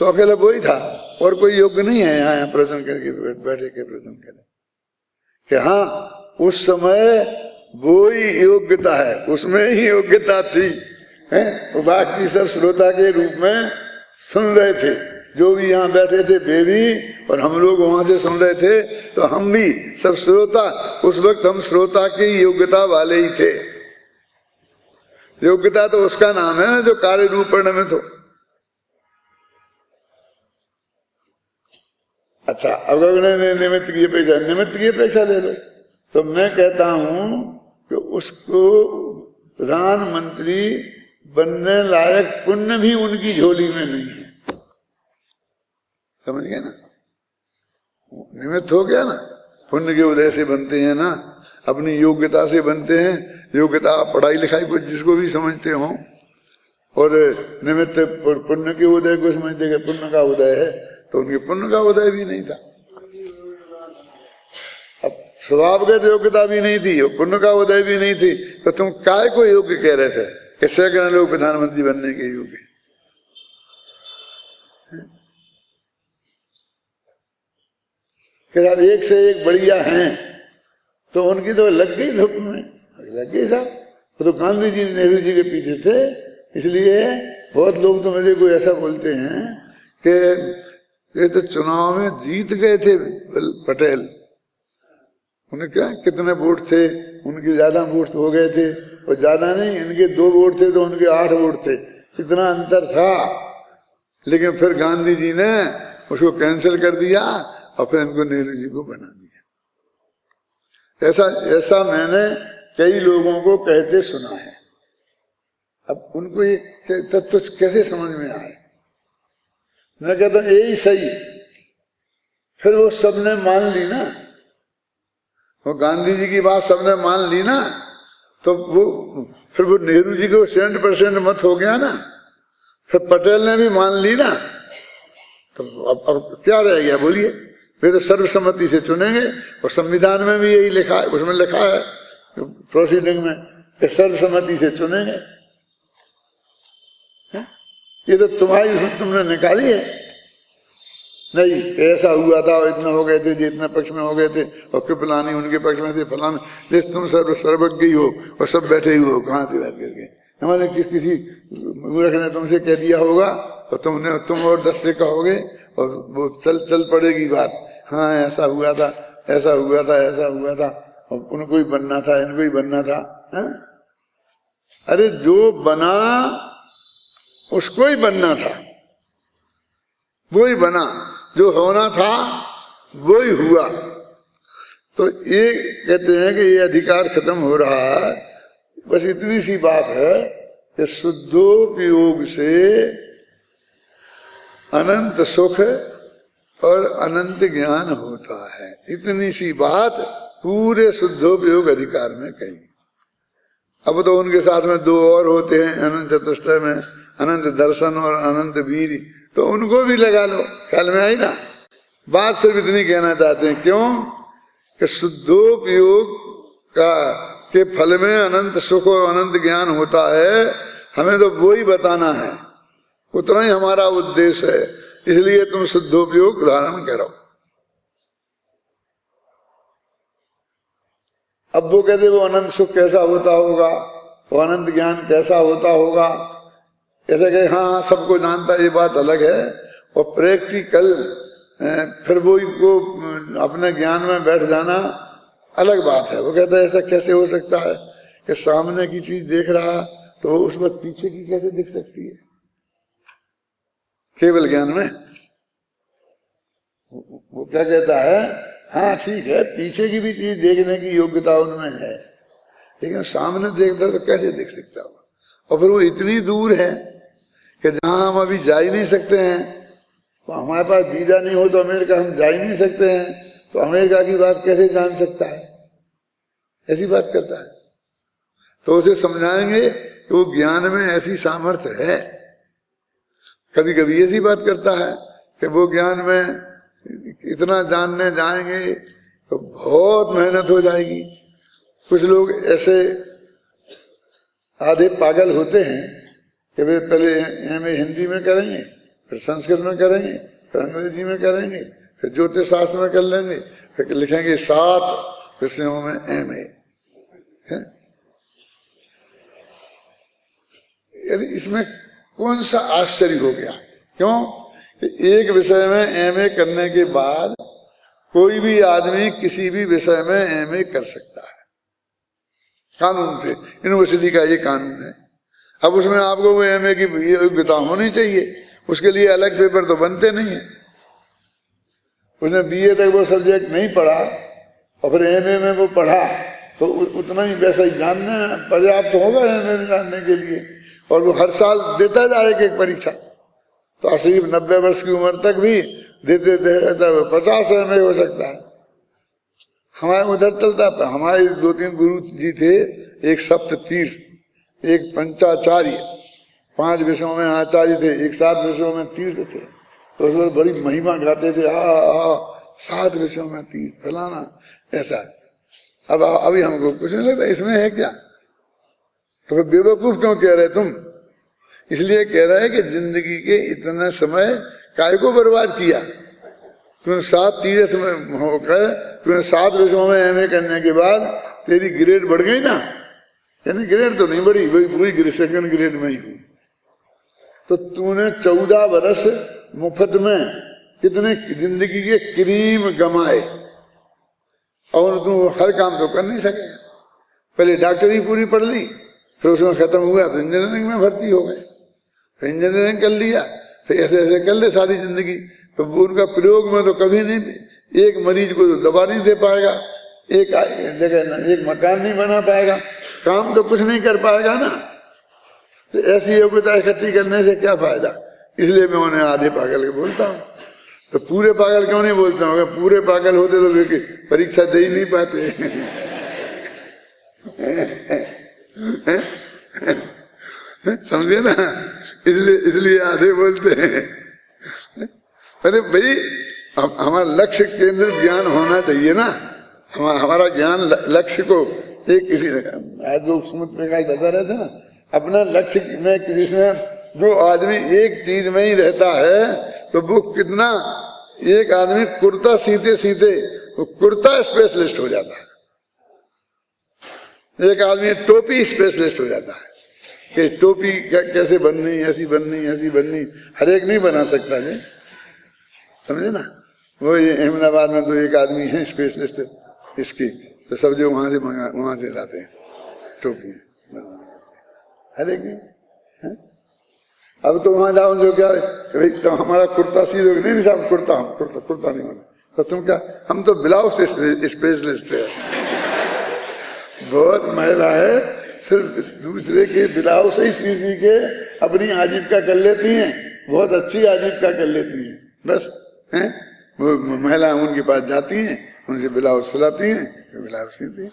तो अकेला वही था और कोई योग्य नहीं है यहाँ प्रवचन करके बैठे के प्रवचन करे। कि हाँ उस समय वो ही योग्यता है। उसमें ही योग्यता थी। है? वो बाकी सब श्रोता के रूप में सुन रहे थे। जो भी यहाँ बैठे थे, देवी और हम लोग वहाँ से सुन रहे थे तो हम भी सब श्रोता, उस वक्त हम श्रोता की योग्यता वाले ही थे। योग्यता तो उसका नाम है ना, जो कार्य रूप परिणमित हो अच्छा अब अगर निमित्त की अपेक्षा निमित्त की अपेक्षा ले लो। तो मैं कहता हूँ उसको प्रधानमंत्री बनने लायक पुण्य भी उनकी झोली में नहीं है। समझ गए ना? निमित्त हो गया ना? पुण्य के उदय से बनते हैं ना? अपनी योग्यता से बनते हैं। योग्यता पढ़ाई लिखाई को जिसको भी समझते हो। और निमित्त पुण्य के उदय को समझते पुण्य का उदय है तो उनके पुण्य का उदय भी नहीं था। स्वभावगत योग्यता भी नहीं थी, पुण्य का उदय भी नहीं थी तो तुम काय को योग्य कह रहे थे? कि सैकड़ों लोग प्रधानमंत्री बनने के योग्य? यार एक से एक बढ़िया हैं तो उनकी तो लग गई धूप में। लग गई साहब। तो गांधी जी, नेहरू जी के पीछे थे, इसलिए बहुत लोग तो मेरे को ऐसा बोलते हैं कि ये तो चुनाव में जीत गए थे पटेल। उन्हें क्या कितने वोट थे? उनके ज़्यादा वोट हो गए थे। और ज़्यादा नहीं, इनके दो वोट थे तो उनके आठ वोट थे। इतना अंतर था। लेकिन फिर गांधी जी ने उसको कैंसिल कर दिया और फिर इनको नेहरू जी को बना दिया। ऐसा ऐसा मैंने कई लोगों को कहते सुना है। अब उनको ये तत्व कैसे समझ में आए? मैं कहता यही सही। फिर वो सबने मान ली ना। वो गांधी जी की बात सबने मान ली ना तो वो फिर वो नेहरू जी को सेवेंटी परसेंट मत हो गया ना फिर पटेल ने भी मान ली ना तो अब, अब क्या रह गया बोलिए? वे तो सर्वसम्मति से चुनेंगे और संविधान में भी यही लिखा है उसमें लिखा है प्रोसीडिंग में कि सर्वसम्मति से चुनेंगे। ये तो तुम्हारी तुमने निकाली है। नहीं, ऐसा हुआ था इतना हो गए थे जितने पक्ष में हो गए थे, और कृपलानी उनके पक्ष में थे? फलाने, जिस तुम सर्व, सर्वज्ञ ही हो और सब बैठे हुए हो, कहाँ से बैठ करके? हमारे किस, किसी मूर्ख ने तुमसे कह दिया होगा, और तुमने, तुम और दस से कहोगे, और वो चल चल पड़ेगी बात। हाँ ऐसा हुआ था, ऐसा हुआ था, ऐसा हुआ था, और उनको ही बनना था, इनको ही बनना था, है? अरे, जो बना, उसको ही बनना था। वो ही बना। जो होना था वो ही हुआ। तो ये कहते हैं कि ये अधिकार खत्म हो रहा है। बस इतनी सी बात है कि शुद्धोपयोग से अनंत सुख और अनंत ज्ञान होता है। इतनी सी बात पूरे शुद्धोपयोग अधिकार में कही। अब तो उनके साथ में दो और होते हैं, अनंत चतुष्ट में अनंत दर्शन और अनंत वीर। तो उनको भी लगा लो। ख्याल में आई ना? बात सिर्फ़ इतनी कहना चाहते हैं, क्यों? कि शुद्धोपयोग का, के फल में अनंत सुख और अनंत ज्ञान होता है, हमें तो वो ही बताना है। उतना ही हमारा उद्देश्य है। इसलिए तुम शुद्धोपयोग धारण करो। अब वो कहते वो अनंत सुख कैसा होता होगा? वो अनंत ज्ञान कैसा होता होगा? ऐसे कहे हाँ हाँ सबको जानता ये बात अलग है। और प्रैक्टिकल फिर वो को अपने ज्ञान में बैठ जाना अलग बात है। वो कहता है, ऐसा कैसे हो सकता है कि सामने की चीज़ देख रहा तो उस वक्त पीछे की कैसे दिख सकती है? केवल ज्ञान में? वो क्या कहता है? हाँ ठीक है, पीछे की भी चीज़ देखने की योग्यता उनमें है। लेकिन सामने देखता तो कैसे देख सकता होगा? और फिर वो इतनी दूर है कि जहाँ हम अभी जा ही नहीं सकते हैं तो हमारे पास वीज़ा नहीं हो तो अमेरिका हम जा ही नहीं सकते हैं तो अमेरिका की बात कैसे जान सकता है? ऐसी बात करता है। तो उसे समझाएँगे कि वो ज्ञान में ऐसी सामर्थ्य है। कभी कभी ऐसी बात करता है कि वो ज्ञान में इतना जानने जाएँगे तो बहुत मेहनत हो जाएगी। कुछ लोग ऐसे आधे पागल होते हैं कि पहले एमए हिंदी में करेंगे, फिर संस्कृत में करेंगे, फिर अंग्रेज़ी में करेंगे, फिर ज्योतिष शास्त्र में कर लेंगे, फिर लिखेंगे सात विषयों में एम ए। इसमें कौन सा आश्चर्य हो गया? क्यों? एक विषय में एमए करने के बाद कोई भी आदमी किसी भी विषय में एमए कर सकता है। कानून से यूनिवर्सिटी का ये कानून है। अब उसमें आपको वो एमए की योग्यता होनी चाहिए। उसके लिए अलग पेपर तो बनते नहीं है। उसने बीए तक वो सब्जेक्ट नहीं पढ़ा और फिर एमए में वो पढ़ा तो उतना ही वैसा ही जानने पर्याप्त होगा एमए में जानने के लिए। और वो हर साल देता जाएगा एक परीक्षा। तो अस्सी नब्बे वर्ष की उम्र तक भी देते देते पचास में हो सकता है। हमारे उधर चलता था हमारे दो तीन गुरु जी थे, एक सप्त तीर्थ एक पंचाचार्य पाँच विषयों में आचार्य थे एक सात विषयों में तीर्थ थे। तो उस बड़ी महिमा गाते थे आ, आ सात विषयों में तीर्थ फैलाना ऐसा। अब अभी हमको कुछ नहीं लगता इसमें है क्या? तो फिर बेवकूफ़ क्यों कह रहे तुम? इसलिए कह रहे हैं कि ज़िंदगी के इतना समय काय को बर्बाद किया? तूने सात तीर्थ में होकर तूने सात विषयों में एमए करने के बाद तेरी ग्रेड बढ़ गई ना? यानी ग्रेड तो नहीं बढ़ी वही वही ग्रेड सेकंड ग्रेड में ही हूँ। तो तूने चौदह वर्ष मुफ़्त में कितने ज़िंदगी के क्रीम गमाए और तू हर काम तो कर नहीं सकेगा। पहले डॉक्टरी पूरी पढ़ ली, फिर उसमें खत्म हुआ तो इंजीनियरिंग में भर्ती हो गए। फिर इंजीनियरिंग कर लिया, फिर ऐसे ऐसे कर ले सारी ज़िंदगी। तो उनका प्रयोग में तो कभी नहीं, एक मरीज़ को तो दवा नहीं दे पाएगा एक जगह एक मकान नहीं बना पाएगा। काम तो कुछ नहीं कर पाएगा ना। तो ऐसी योग्यता इकट्ठी करने से क्या फ़ायदा? इसलिए मैं उन्हें आधे पागल के बोलता हूँ। तो पूरे पागल क्यों नहीं बोलता हूँ? पूरे पागल होते तो परीक्षा दे ही नहीं पाते। समझे ना? इसलिए इसलिए आधे बोलते हैं। अरे भाई हमारा लक्ष्य केंद्र ज्ञान होना चाहिए ना। हमारा ज्ञान लक्ष्य को एक किसी आज जो समुद्र प्रकाश बता रहे थे ना, अपना लक्ष्य में किसी में जो आदमी एक चीज़ में ही रहता है तो वो कितना एक आदमी कुर्ता सीते सीते, वो कुर्ता स्पेशलिस्ट हो जाता है। एक आदमी टोपी स्पेशलिस्ट हो जाता है। कि टोपी कैसे बननी, ऐसी बननी ऐसी बननी, हर एक नहीं बना सकता जी। समझे ना? वो ये अहमदाबाद में तो एक आदमी है स्पेशलिस्ट इसकी तो सब जो वहाँ से वहाँ से लाते हैं, टोपी। हर एक? अब तो वहाँ जाओ, जो क्या, भाई तो हमारा कुर्ता सी लोग नहीं साहब, कुर्ता हम कुर्ता कुर्ता नहीं होता तो तुम क्या, हम तो ब्लाउज स्पेशलिस्ट है। बहुत महिला है, सिर्फ़ दूसरे के ब्लाउज ही सी सी के अपनी आजीविका कर लेती हैं। बहुत अच्छी आजीविका कर लेती हैं। बस, हैं? महिला उनके पास जाती हैं उनसे ब्लाउज सिलाती हैं ब्लाउज सीती हैं।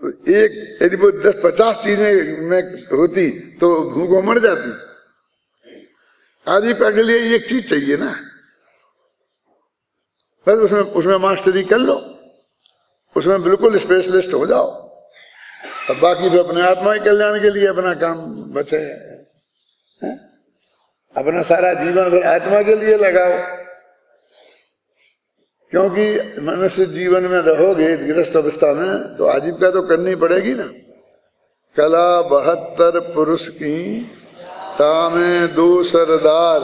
तो एक, यदि वो दस पचास चीज़ें में होती तो भूखों मर जाती। आजीविका के लिए एक चीज़ चाहिए ना। बस उसमें उसमें मास्टरी कर लो। उसमें बिल्कुल स्पेशलिस्ट हो जाओ। अब बाकी फिर अपने आत्मा के कल्याण के लिए अपना काम बचे। है? अपना सारा जीवन फिर आत्मा के लिए लगाओ। क्योंकि मनुष्य जीवन में रहोगे गृहस्थ अवस्था में तो आजीविका तो करनी पड़ेगी ना। कला बहत्तर पुरुष की, तामे दो सरदार,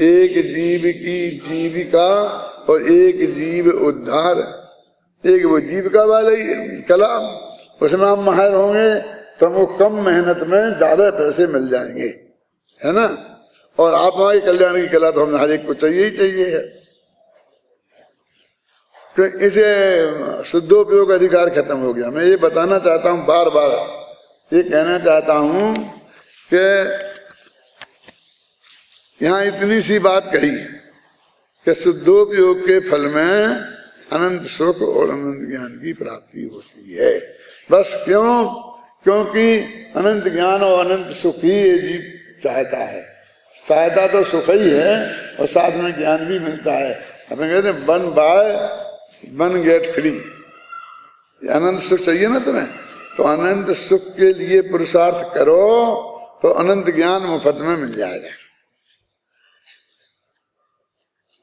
एक जीव की जीविका और एक जीव उद्धार। एक वो जीविका वाले कला। उसमें हम माहिर होंगे तो हमको कम मेहनत में ज़्यादा पैसे मिल जाएँगे। है ना? और आत्मा के कल्याण की कला तो हमें हर एक को चाहिए ही चाहिए है। तो इसे शुद्धोपयोग अधिकार खत्म हो गया। मैं ये बताना चाहता हूँ बार बार ये कहना चाहता हूँ कि यहाँ इतनी सी बात कही कि शुद्धोपयोग के फल में अनंत सुख और अनंत ज्ञान की प्राप्ति होती है। बस क्यों? क्योंकि अनंत ज्ञान और अनंत सुख ही ये जीव चाहता है। सहायता तो सुख ही है और साथ में ज्ञान भी मिलता है। अपने कहते हैं, बन बाय बन फ्री अनंत सुख चाहिए ना तुम्हें? तो अनंत सुख के लिए पुरुषार्थ करो तो अनंत ज्ञान मुफ़्त में मिल जाएगा।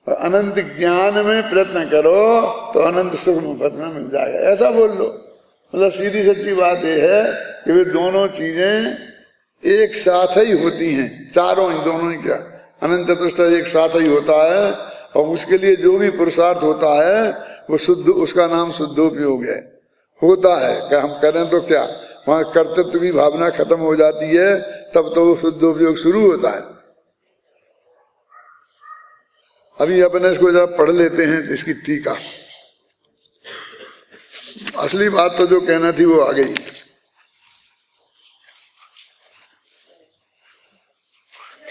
और अनंत ज्ञान में प्रयत्न करो तो अनंत सुख मुफ़्त में मिल जाएगा। ऐसा बोल लो। मतलब सीधी सच्ची बात यह है कि वे दोनों चीज़ें एक साथ ही होती हैं। चारों ही दोनों ही क्या? अनंत चतुष्ट एक साथ ही होता है, और उसके लिए जो भी पुरुषार्थ होता है वो शुद्ध, उसका नाम शुद्धोपयोग है। होता है कि हम करें तो क्या? वहाँ कर्तृत्व की भावना खत्म हो जाती है, तब तो वो शुद्धोपयोग शुरू होता है। अभी अपने इसको जरा पढ़ लेते हैं, इसकी टीका। असली बात तो जो कहना थी वो आ गई।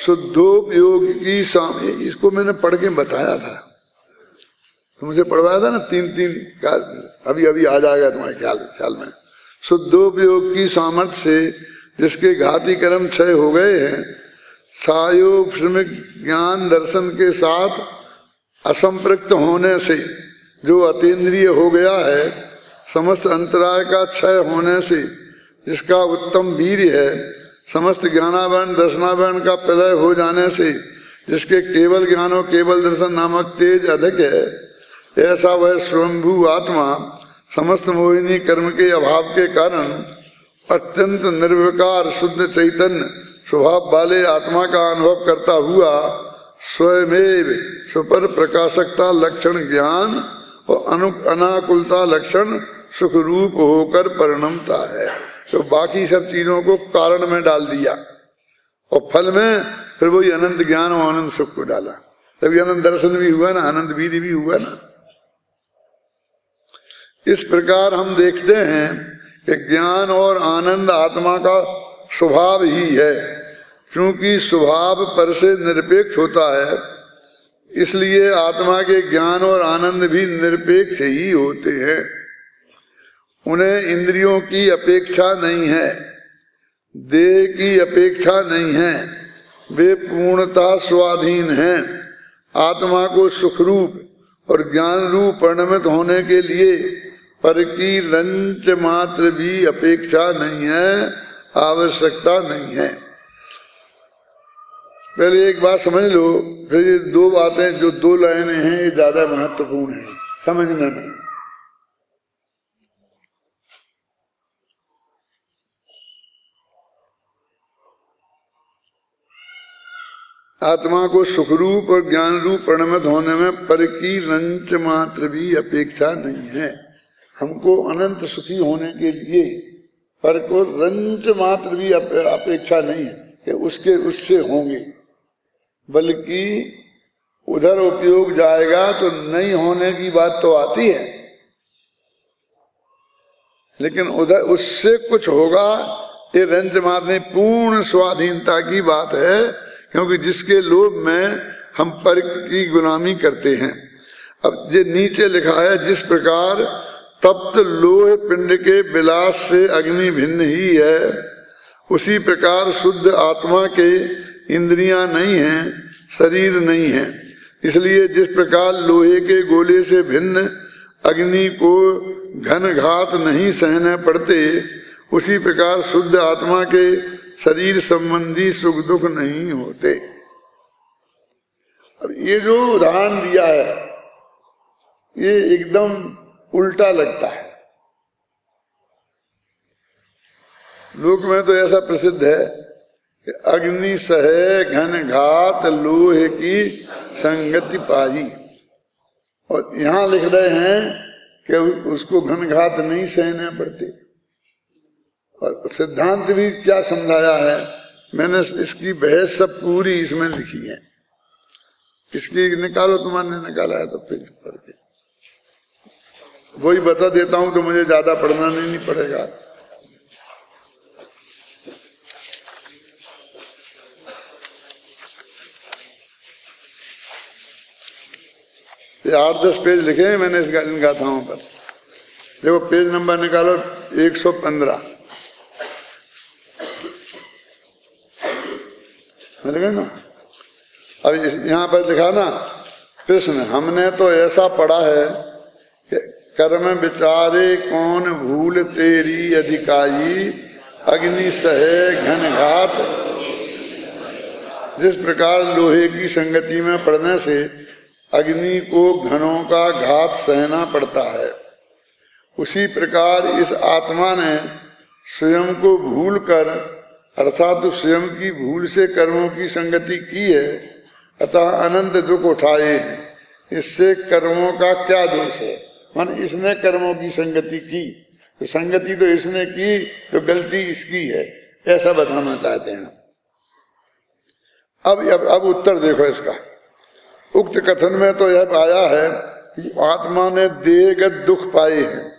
शुद्धोपयोग की इसको मैंने पढ़ के बताया था। तो मुझे पढ़वाया था ना तीन तीन का, अभी अभी आ जाएगा तुम्हारे ख्याल ख्याल में। शुद्धोपयोग की सामर्थ्य से जिसके घाती कर्म क्षय हो गए हैं सायोग ज्ञान दर्शन के साथ असंप्रक्त होने से जो अतीन्द्रिय हो गया है, समस्त अंतराय का क्षय होने से जिसका उत्तम वीर है, समस्त ज्ञानावरण, दर्शनावरण का प्रलय हो जाने से जिसके केवल ज्ञान और केवल दर्शन नामक तेज अधिक है ऐसा वह स्वयंभू आत्मा समस्त मोहिनी कर्म के अभाव के कारण अत्यंत निर्विकार शुद्ध चैतन्य स्वभाव वाले आत्मा का अनुभव करता हुआ स्वयमेव सुपर प्रकाशकता लक्षण ज्ञान और अनु अनाकुलता लक्षण सुख रूप होकर परिणमता है। तो बाकी सब चीज़ों को कारण में डाल दिया। और फल में फिर वही अनंत ज्ञान और आनंद सुख को डाला। तभी अनंत दर्शन भी हुआ ना आनंद वीर भी हुआ ना इस प्रकार हम देखते हैं कि ज्ञान और आनंद आत्मा का स्वभाव ही है, क्योंकि स्वभाव पर से निरपेक्ष होता है, इसलिए आत्मा के ज्ञान और आनंद भी निरपेक्ष ही होते हैं। उन्हें इंद्रियों की अपेक्षा नहीं है, देह की अपेक्षा नहीं है, वे पूर्णता स्वाधीन हैं। आत्मा को सुखरूप और ज्ञान रूप परिणमित होने के लिए पर की रंच मात्र भी अपेक्षा नहीं है, आवश्यकता नहीं है। पहले एक बात समझ लो, फिर ये दो बातें, जो दो लाइनें हैं, ये ज़्यादा महत्वपूर्ण है, समझने में आत्मा को सुखरूप और ज्ञान रूप परिणमित होने में पर की रंच मात्र भी अपेक्षा नहीं है। हमको अनंत सुखी होने के लिए पर को रंच मात्र भी अपेक्षा नहीं है कि उसके, उससे होंगे। बल्कि उधर उपयोग जाएगा तो नहीं होने की बात तो आती है। लेकिन उधर उससे कुछ होगा, ये रंच मात्र पूर्ण स्वाधीनता की बात है, क्योंकि जिसके लोभ में हम पर की गुलामी करते हैं। अब ये नीचे लिखा है, जिस प्रकार तप्त लोह पिंड के विलास से अग्नि भिन्न ही है। उसी प्रकार शुद्ध आत्मा के इंद्रियाँ नहीं हैं, शरीर नहीं है। इसलिए जिस प्रकार लोहे के गोले से भिन्न अग्नि को घन घात नहीं सहने पड़ते, उसी प्रकार शुद्ध आत्मा के शरीर संबंधी सुख दुख नहीं होते। अब ये जो उदाहरण दिया है, ये एकदम उल्टा लगता है। लोक में तो ऐसा प्रसिद्ध है कि अग्नि सहे घन घात लोहे की संगति पाई और यहाँ लिख रहे हैं कि उसको घन घात नहीं सहने पड़ते। और सिद्धांत भी क्या समझाया है, मैंने इसकी बहस सब पूरी इसमें लिखी है। इसकी निकालो तुम्हारे निकाला है तो फिर पढ़ के वही बता देता हूँ तो मुझे ज़्यादा पढ़ना नहीं, नहीं पड़ेगा। ये आठ दस पेज लिखे हैं मैंने इन गाथाओं पर। देखो पेज नंबर निकालो 115 मिल गए ना? अब यहाँ पर लिखा ना कृष्ण हमने तो ऐसा पढ़ा है कि कर्म विचारे कौन भूल तेरी अधिकाई? अग्नि सहे घन घात। जिस प्रकार लोहे की संगति में पड़ने से अग्नि को घनों का घात सहना पड़ता है। उसी प्रकार इस आत्मा ने स्वयं को भूल कर, अर्थात तो स्वयं की भूल से कर्मों की संगति की है, अतः अनंत दुख उठाए हैं। इससे कर्मों का क्या दोष है? मन इसने कर्मों की संगति की। तो संगति तो इसने की तो गलती इसकी है। ऐसा बताना चाहते हैं। अब अब, अब उत्तर देखो इसका। उक्त कथन में तो यह पाया है कि आत्मा ने देहगत दुख पाए हैं।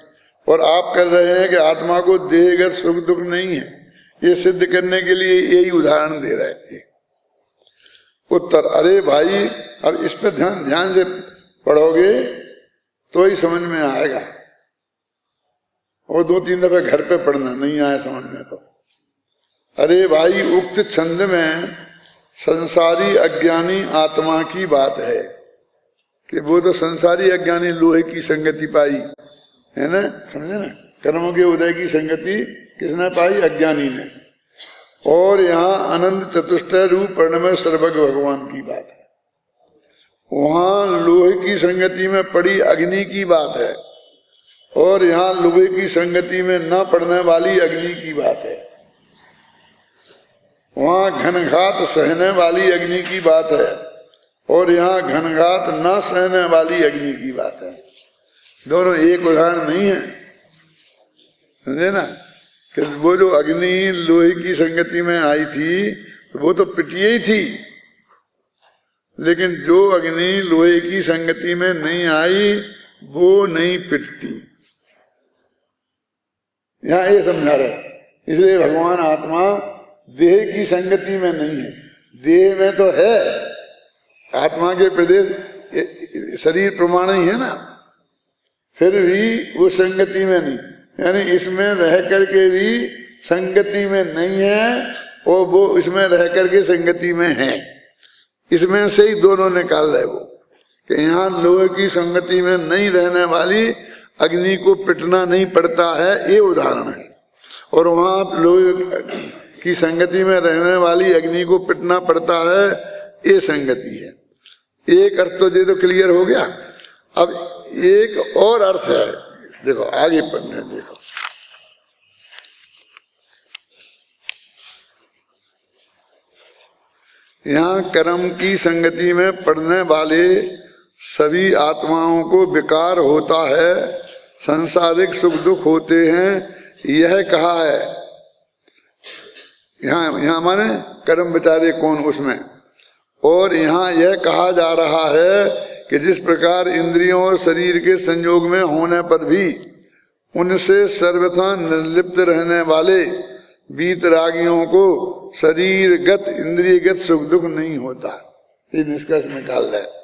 और आप कर रहे हैं कि आत्मा को देहगत सुख दुख नहीं है। ये सिद्ध करने के लिए यही उदाहरण दे रहे थे। उत्तर अरे भाई अब इस पर ध्यान ध्यान से पढ़ोगे तो ही समझ में आएगा। और दो तीन दफे घर पे पढ़ना, नहीं आया समझ में तो। अरे भाई, उक्त छंद में संसारी अज्ञानी आत्मा की बात है कि वो तो संसारी अज्ञानी लोहे की संगति पाई, है ना? समझे ना? कर्मों के उदय की संगति किसने पाई? अज्ञानी ने। और यहाँ अनंत चतुष्ट रूप प्रणमय सर्वज्ञ भगवान की बात है। वहाँ लोहे की संगति में पड़ी अग्नि की बात है और यहाँ लोहे की संगति में न पड़ने वाली अग्नि की बात है। वहाँ घनघात सहने वाली अग्नि की बात है और यहाँ घनघात न सहने वाली अग्नि की बात है। दोनों एक उदाहरण नहीं है। समझे ना? कि वो जो अग्नि लोहे की संगति में आई थी, वो तो पिटिए ही थी। लेकिन जो अग्नि लोहे की संगति में नहीं आई, वो नहीं पिटती। यहाँ ये समझा रहे इसलिए भगवान आत्मा देह की संगति में नहीं है। देह में तो है। आत्मा के प्रदेश शरीर प्रमाण ही है ना। फिर भी वो संगति में नहीं। यानी इसमें रह करके भी संगति में नहीं है और वो इसमें रह करके संगति में है। इसमें से ही दोनों निकाल रहे वो, कि यहाँ लोहे की संगति में नहीं रहने वाली अग्नि को पिटना नहीं पड़ता है, ये उदाहरण है। और वहाँ लोहे की संगति में रहने वाली अग्नि को पिटना पड़ता है, ये संगति है। एक अर्थ तो ये तो क्लियर हो गया। अब एक और अर्थ है, देखो, आगे पढ़ने, देखो। यहाँ कर्म की संगति में पढ़ने वाले सभी आत्माओं को विकार होता है, संसारिक सुख दुख होते हैं, यह कहा है। यहाँ यहाँ माने कर्म बेचारे कौन उसमें? और यहाँ यह कहा जा रहा है कि जिस प्रकार इंद्रियों और शरीर के संयोग में होने पर भी उनसे सर्वथा निर्लिप्त रहने वाले बीत रागियों को शरीरगत, इंद्रियगत सुख दुख नहीं होता। ये निष्कर्ष निकाल रहे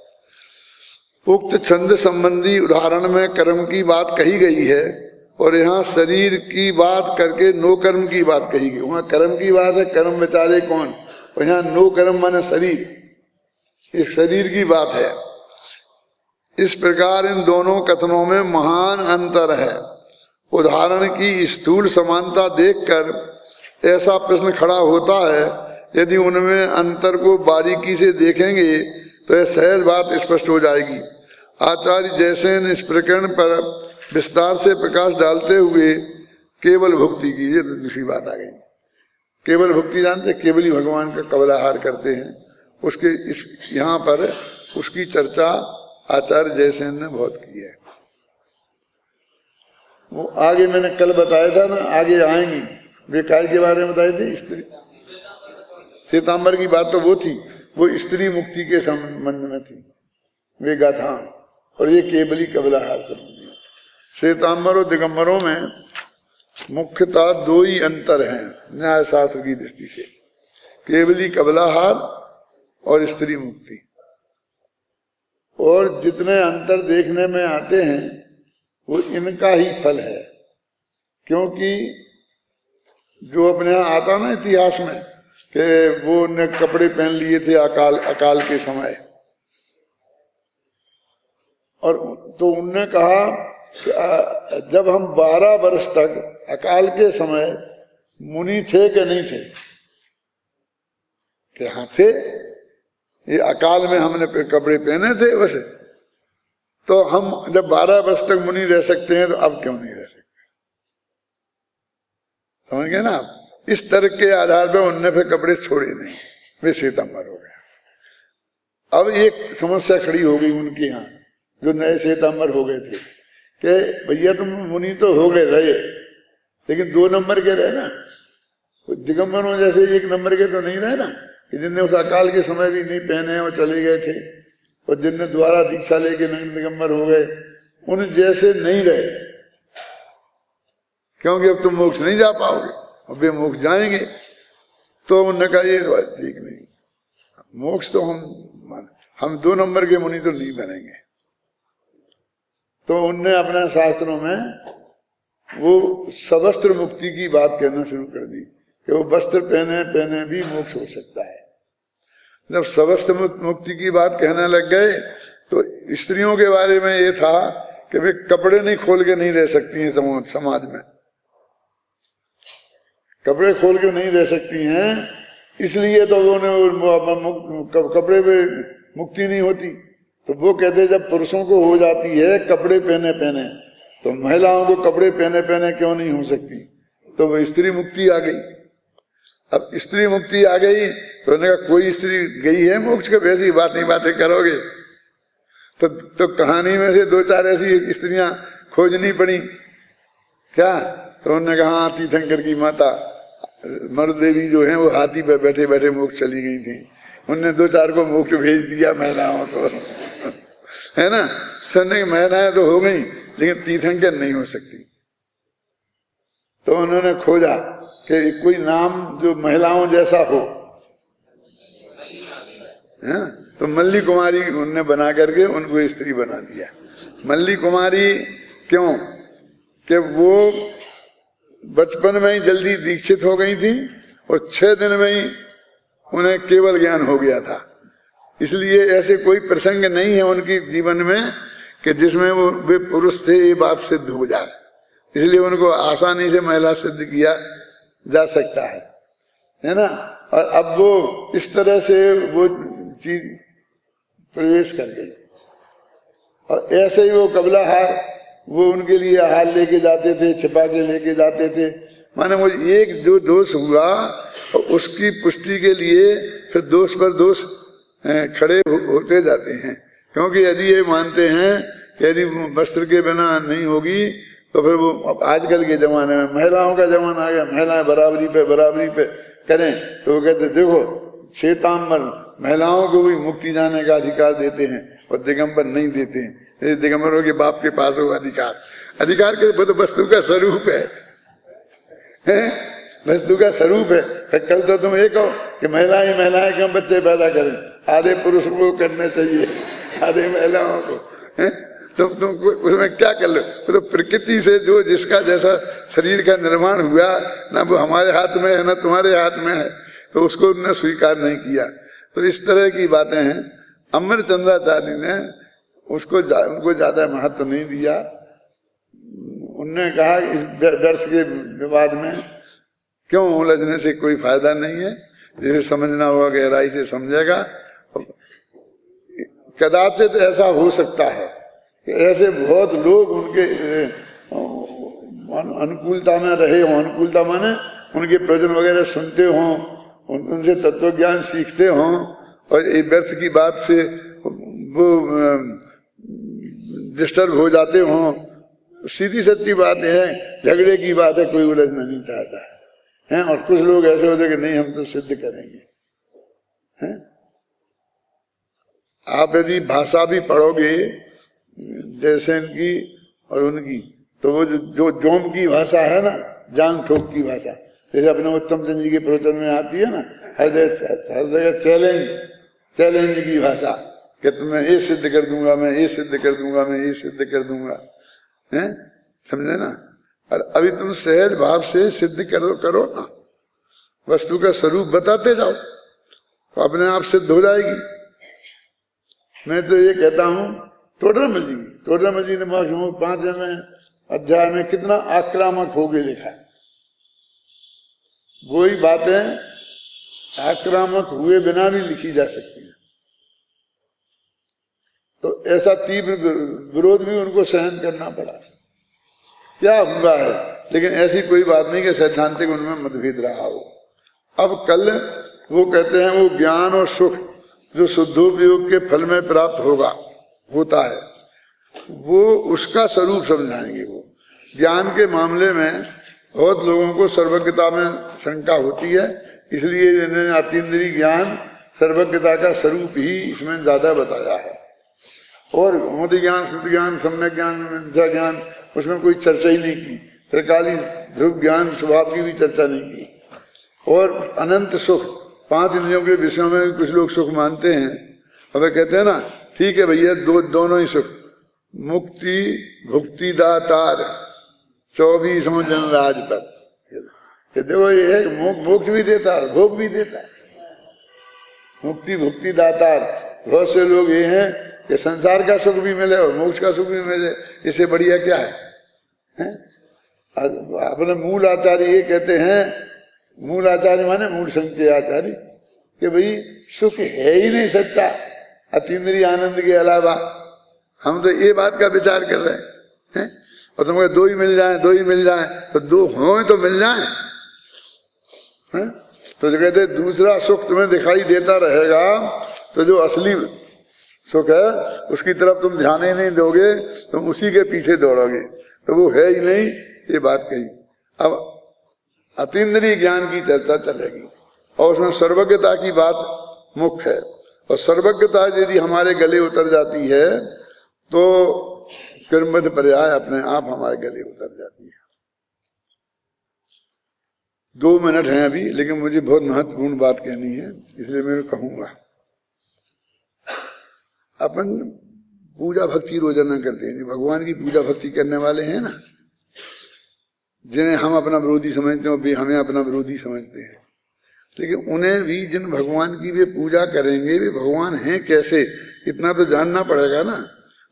उक्त छंद संबंधी उदाहरण में कर्म की बात कही गई है और यहाँ शरीर की बात करके नो कर्म की बात कही गई। वहाँ कर्म की बात है, कर्म बेचारे कौन? और यहाँ नो कर्म माने शरीर। इस शरीर की बात है। इस प्रकार इन दोनों कथनों में महान अंतर है। उदाहरण की स्थूल समानता देखकर ऐसा प्रश्न खड़ा होता है, यदि उनमें अंतर को बारीकी से देखेंगे तो यह सहज बात स्पष्ट हो जाएगी। आचार्य जैसे इस प्रकरण पर विस्तार से प्रकाश डालते हुए केवल भक्ति की, ये तो दूसरी बात आ गई। केवल भक्ति जानते, केवल ही भगवान का कबलाहार करते हैं। उसके इस, यहाँ पर उसकी चर्चा आचार्य जयसेन ने बहुत की है। वो आगे मैंने कल बताया था ना, आगे आएँगी। वे काय के बारे में बताई थी, स्त्री। श्वेतांबर की बात तो वो थी, वो स्त्री मुक्ति के संबंध में थी। वे गाथा और ये केवली कबलाहार संबंधी श्वेतांबर और दिगंबरों में मुख्यतः दो ही अंतर हैं न्याय शास्त्र की दृष्टि से। केवली कबलाहार और स्त्री मुक्ति। और जितने अंतर देखने में आते हैं, वो इनका ही फल है, क्योंकि जो अपने आता ना इतिहास में, कि वो ने कपड़े पहन लिए थे अकाल अकाल के समय। और तो उनने कहा जब हम 12 वर्ष तक अकाल के समय मुनि थे कि नहीं थे? कि हाँ थे। ये अकाल में हमने कपड़े पहने थे, वैसे। तो हम जब 12 वर्ष तक मुनि रह सकते हैं तो अब क्यों नहीं रह सकते? समझ गए ना? आप इस तर्क के आधार पर उनने फिर कपड़े छोड़े नहीं। वे श्वेतांबर हो गए। अब एक समस्या खड़ी हो गई उनके यहाँ, जो नए श्वेतांबर हो गए थे, कि भैया तुम मुनि तो हो गए रहे, लेकिन दो नंबर के रहे ना? दिगंबरों जैसे एक नंबर के तो नहीं रहे ना? कि जिनने उस अकाल के समय भी नहीं पहने और चले गए थे, और जिनने द्वारा दीक्षा लेके नगर दिगंबर हो गए, उन जैसे नहीं रहे। क्योंकि अब तुम मोक्ष नहीं जा पाओगे। अब वे मोक्ष जाएँगे। तो उन्होंने कहा ये बात ठीक नहीं। मोक्ष तो हम हम दो नंबर के मुनि तो नहीं बनेंगे। तो उनने अपने शास्त्रों में वो सवस्त्र मुक्ति की बात कहना शुरू कर दी कि वो वस्त्र पहने पहने भी मोक्ष हो सकता है। जब सवस्त्र मुक्ति की बात कहने लग गए तो स्त्रियों के बारे में ये था कि वे कपड़े नहीं खोल के नहीं रह सकती हैं समाज में। कपड़े खोल के नहीं रह सकती हैं इसलिए तो उन्होंने कपड़े पे मुक्ति नहीं होती। तो वो कहते जब पुरुषों को हो जाती है कपड़े पहने पहने तो महिलाओं को कपड़े पहने पहने क्यों नहीं हो सकती? तो वो स्त्री मुक्ति आ गई। अब स्त्री मुक्ति आ गई तो उन्होंने कहा कोई स्त्री गई है मोक्ष के वैसी बात नहीं बातें करोगे? तो तो कहानी में से दो चार ऐसी स्त्रियाँ खोजनी पड़ी। क्या? तो उन्होंने कहा हाँ, तीर्थंकर की माता। मर देवी जो है, वो हाथी पे बैठे बैठे मोक्ष चली गई थी। उनने दो चार को मोक्ष भेज दिया महिलाओं को। है ना? सुनने की महिलाएँ तो हो गई, लेकिन तीर्थंकर नहीं हो सकती। तो उन्होंने खोजा कि कोई नाम जो महिलाओं जैसा हो। है? तो मल्ली कुमारी उनने बना करके उनको स्त्री बना दिया। मल्ली कुमारी क्यों? कि वो बचपन में ही जल्दी दीक्षित हो गई थी और छह दिन में ही उन्हें केवल ज्ञान हो गया था। इसलिए ऐसे कोई प्रसंग नहीं है उनके जीवन में कि जिसमें वो वे पुरुष से ये बात सिद्ध हो जाए। इसलिए उनको आसानी से महिला सिद्ध किया जा सकता है। है ना? और अब वो इस तरह से वो चीज़ प्रवेश कर गई। और ऐसे ही वो कबला हार वो उनके लिए हार लेके जाते थे छिपा के लेके जाते थे। माने वो एक जो दोष हुआ उसकी पुष्टि के लिए फिर दोष पर दोष खड़े होते जाते हैं। क्योंकि यदि ये मानते हैं यदि वस्त्र के बिना नहीं होगी तो फिर वो आजकल के जमाने में, महिलाओं का जमाना आ गया, महिलाएँ बराबरी पे बराबरी पे करें तो वो कहते, देखो, श्वेतांबर, महिलाओं को भी मुक्ति जाने का अधिकार देते हैं और दिगंबर नहीं देते हैं। दिगंबरों के बाप के पास हो अधिकार। अधिकार के वो तो वस्तु का स्वरूप है, वस्तु का स्वरूप है। कल तो तुम ये कहो कि महिलाएँ महिलाएँ कम बच्चे पैदा करें? आधे पुरुष को करना चाहिए। आधे महिलाओं को? तो तुम उसमें क्या कर लो? तो प्रकृति से जो जिसका जैसा शरीर का निर्माण हुआ ना वो हमारे हाथ में है ना तुम्हारे हाथ में है तो उसको उन्होंने स्वीकार नहीं किया। तो इस तरह की बातें हैं। अमर चंद्राचार्य ने उसको जा, उनको ज़्यादा महत्व नहीं दिया। उनने कहा इस व्यर्थ के विवाद में क्यों उलझने से कोई फ़ायदा नहीं है? जिसे समझना होगा गहराई से समझेगा। कदाचित ऐसा हो सकता है कि ऐसे बहुत लोग उनके अनुकूलता में रहे हों अनुकूलता माने उनके प्रवचन वगैरह सुनते हों उनसे तत्व ज्ञान सीखते हों। और एक व्यर्थ की बात से वो डिस्टर्ब हो जाते हों सीधी सच्ची बात है झगड़े की बात है कोई उलझना नहीं चाहता है। हैं? और कुछ लोग ऐसे होते कि नहीं हम तो सिद्ध करेंगे। हैं? आप यदि भाषा भी पढ़ोगे जैसे इनकी और उनकी तो वो जो, जोम की भाषा है ना जान ठोक की भाषा जैसे अपने उत्तम चंद जी के प्रवचन में आती है ना हर जगह हर जगह चैलेंज चैलेंज की भाषा। कि तुम्हें ये सिद्ध कर दूँगा, मैं ये सिद्ध कर दूँगा, मैं ये सिद्ध कर दूँगा। है? समझे ना? और अभी तुम सहज भाव से सिद्ध करो करो ना। वस्तु का स्वरूप बताते जाओ तो अपने आप सिद्ध हो जाएगी। मैं तो ये कहता हूँ टोटल मजी टोटल मजी ने, पाँच में, अध्याय में कितना आक्रामक हो गए लिखा वही बातें आक्रामक हुए बिना भी लिखी जा सकती। तो ऐसा तीव्र विरोध भी उनको सहन करना पड़ा। क्या हुआ है? लेकिन ऐसी कोई बात नहीं कि सैद्धांतिक उनमें मतभेद रहा हो। अब कल वो कहते हैं, वो ज्ञान और सुख जो शुद्धोपयोग के फल में प्राप्त होगा, होता है, वो उसका स्वरूप समझाएँगे वो। ज्ञान के मामले में बहुत लोगों को सर्वज्ञता में शंका होती है, इसलिए इन्होंने अतीन्द्रीय ज्ञान सर्वज्ञता का स्वरूप ही इसमें ज़्यादा बताया है। और मोदी ज्ञान, शुद्ध ज्ञान, सम्यक ज्ञान विद्या ज्ञान, उसमें कोई चर्चा ही नहीं की। त्रिकाली ध्रुव ज्ञान, स्वभाव की भी चर्चा नहीं की। और अनंत सुख, पाँच इंद्रियों के विषयों में कुछ लोग सुख मानते हैं। और कहते हैं ना, ठीक है भैया, दो, दोनों ही सुख। मुक्ति भुक्ति दातार चौबीसों जन राज पर। देखो, ये है, मोक्ष भी देता है, भोग भी देता है। मुक्ति भुक्ति दातार बहुत से लोग ये हैं कि संसार का सुख भी मिले और मोक्ष का सुख भी मिले इससे बढ़िया क्या है, है? अपने मूल आचार्य ये कहते हैं मूल आचार्य माने मूल संख्य आचार्य कि भाई सुख है ही नहीं सच्चा अतीन्द्रिय आनंद के अलावा हम तो ये बात का विचार कर रहे हैं और तुमको दो ही मिल जाए दो ही मिल जाए तो दो हो तो मिल जाए है? तो जो कहते दूसरा सुख तुम्हें दिखाई देता रहेगा तो जो असली सुख है उसकी तरफ़ तुम ध्यान ही नहीं दोगे, तुम उसी के पीछे दौड़ोगे। तो वो है ही नहीं, ये बात कही। अब अतीन्द्रिय ज्ञान की चर्चा चलेगी। और उसमें सर्वज्ञता की बात मुख्य है। और सर्वज्ञता यदि हमारे गले उतर जाती है तो कर्मध पर्याय अपने आप हमारे गले उतर जाती है। दो मिनट हैं अभी, लेकिन मुझे बहुत महत्वपूर्ण बात कहनी है, इसलिए मैं कहूँगा। अपन पूजा भक्ति रोज़ाना करते हैं। भगवान की पूजा भक्ति करने वाले हैं ना, जिन्हें हम अपना विरोधी समझते हैं भी हमें अपना विरोधी समझते हैं। लेकिन उन्हें भी जिन भगवान की वे पूजा करेंगे, वे भगवान हैं कैसे? इतना तो जानना पड़ेगा ना।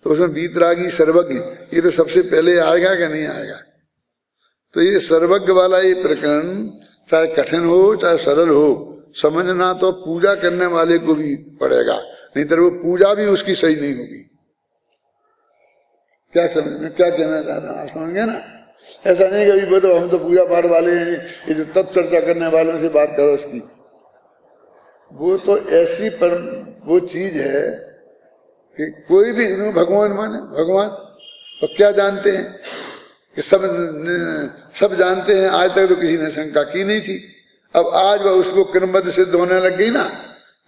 तो उसमें बीतरागी सर्वज्ञ, ये तो सबसे पहले आएगा कि नहीं आएगा? तो ये सर्वज्ञ वाला ये प्रकरण, चाहे कठिन हो, चाहे सरल हो, समझना तो पूजा करने वाले को भी पड़ेगा। नहीं तो वो पूजा भी उसकी सही नहीं होगी। क्या समझ में क्या कहना चाहता हूँ? समझ गए ना? ऐसा नहीं कभी बोलो हम तो पूजा पाठ वाले हैं, ये जो तत्व चर्चा करने वालों से बात करो उसकी। वो तो ऐसी पर, वो चीज़ है कि कोई भी भगवान माने, भगवान तो क्या जानते हैं? कि सब सब जानते हैं, आज तक तो किसी ने शंका की नहीं थी। अब आज वह उसको क्रमबद्ध सिद्ध होने लग गई ना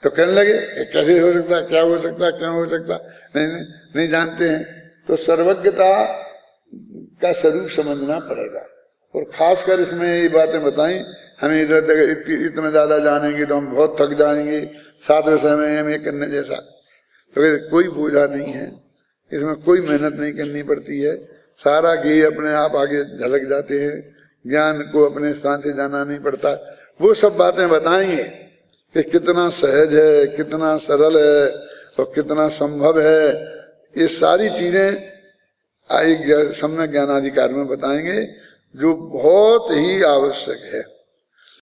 तो कहने लगे कैसे हो सकता क्या हो सकता क्या हो सकता नहीं नहीं, नहीं जानते हैं। तो सर्वज्ञता का स्वरूप समझना पड़ेगा। और खासकर इसमें ये बातें बताई हमें इधर तक इतना ज़्यादा जानेंगे तो हम बहुत थक जाएँगे सात विषय में करने जैसा। तो कोई पूजा नहीं है। इसमें कोई मेहनत नहीं करनी पड़ती है। सारा घी अपने आप आगे झलक जाते हैं। ज्ञान को अपने स्थान से जाना नहीं पड़ता। वो सब बातें बताएँगे। कि कितना सहज है, कितना सरल है और कितना संभव है। ये सारी चीज़ें आई सम्यक ज्ञानाधिकार में बताएँगे, जो बहुत ही आवश्यक है।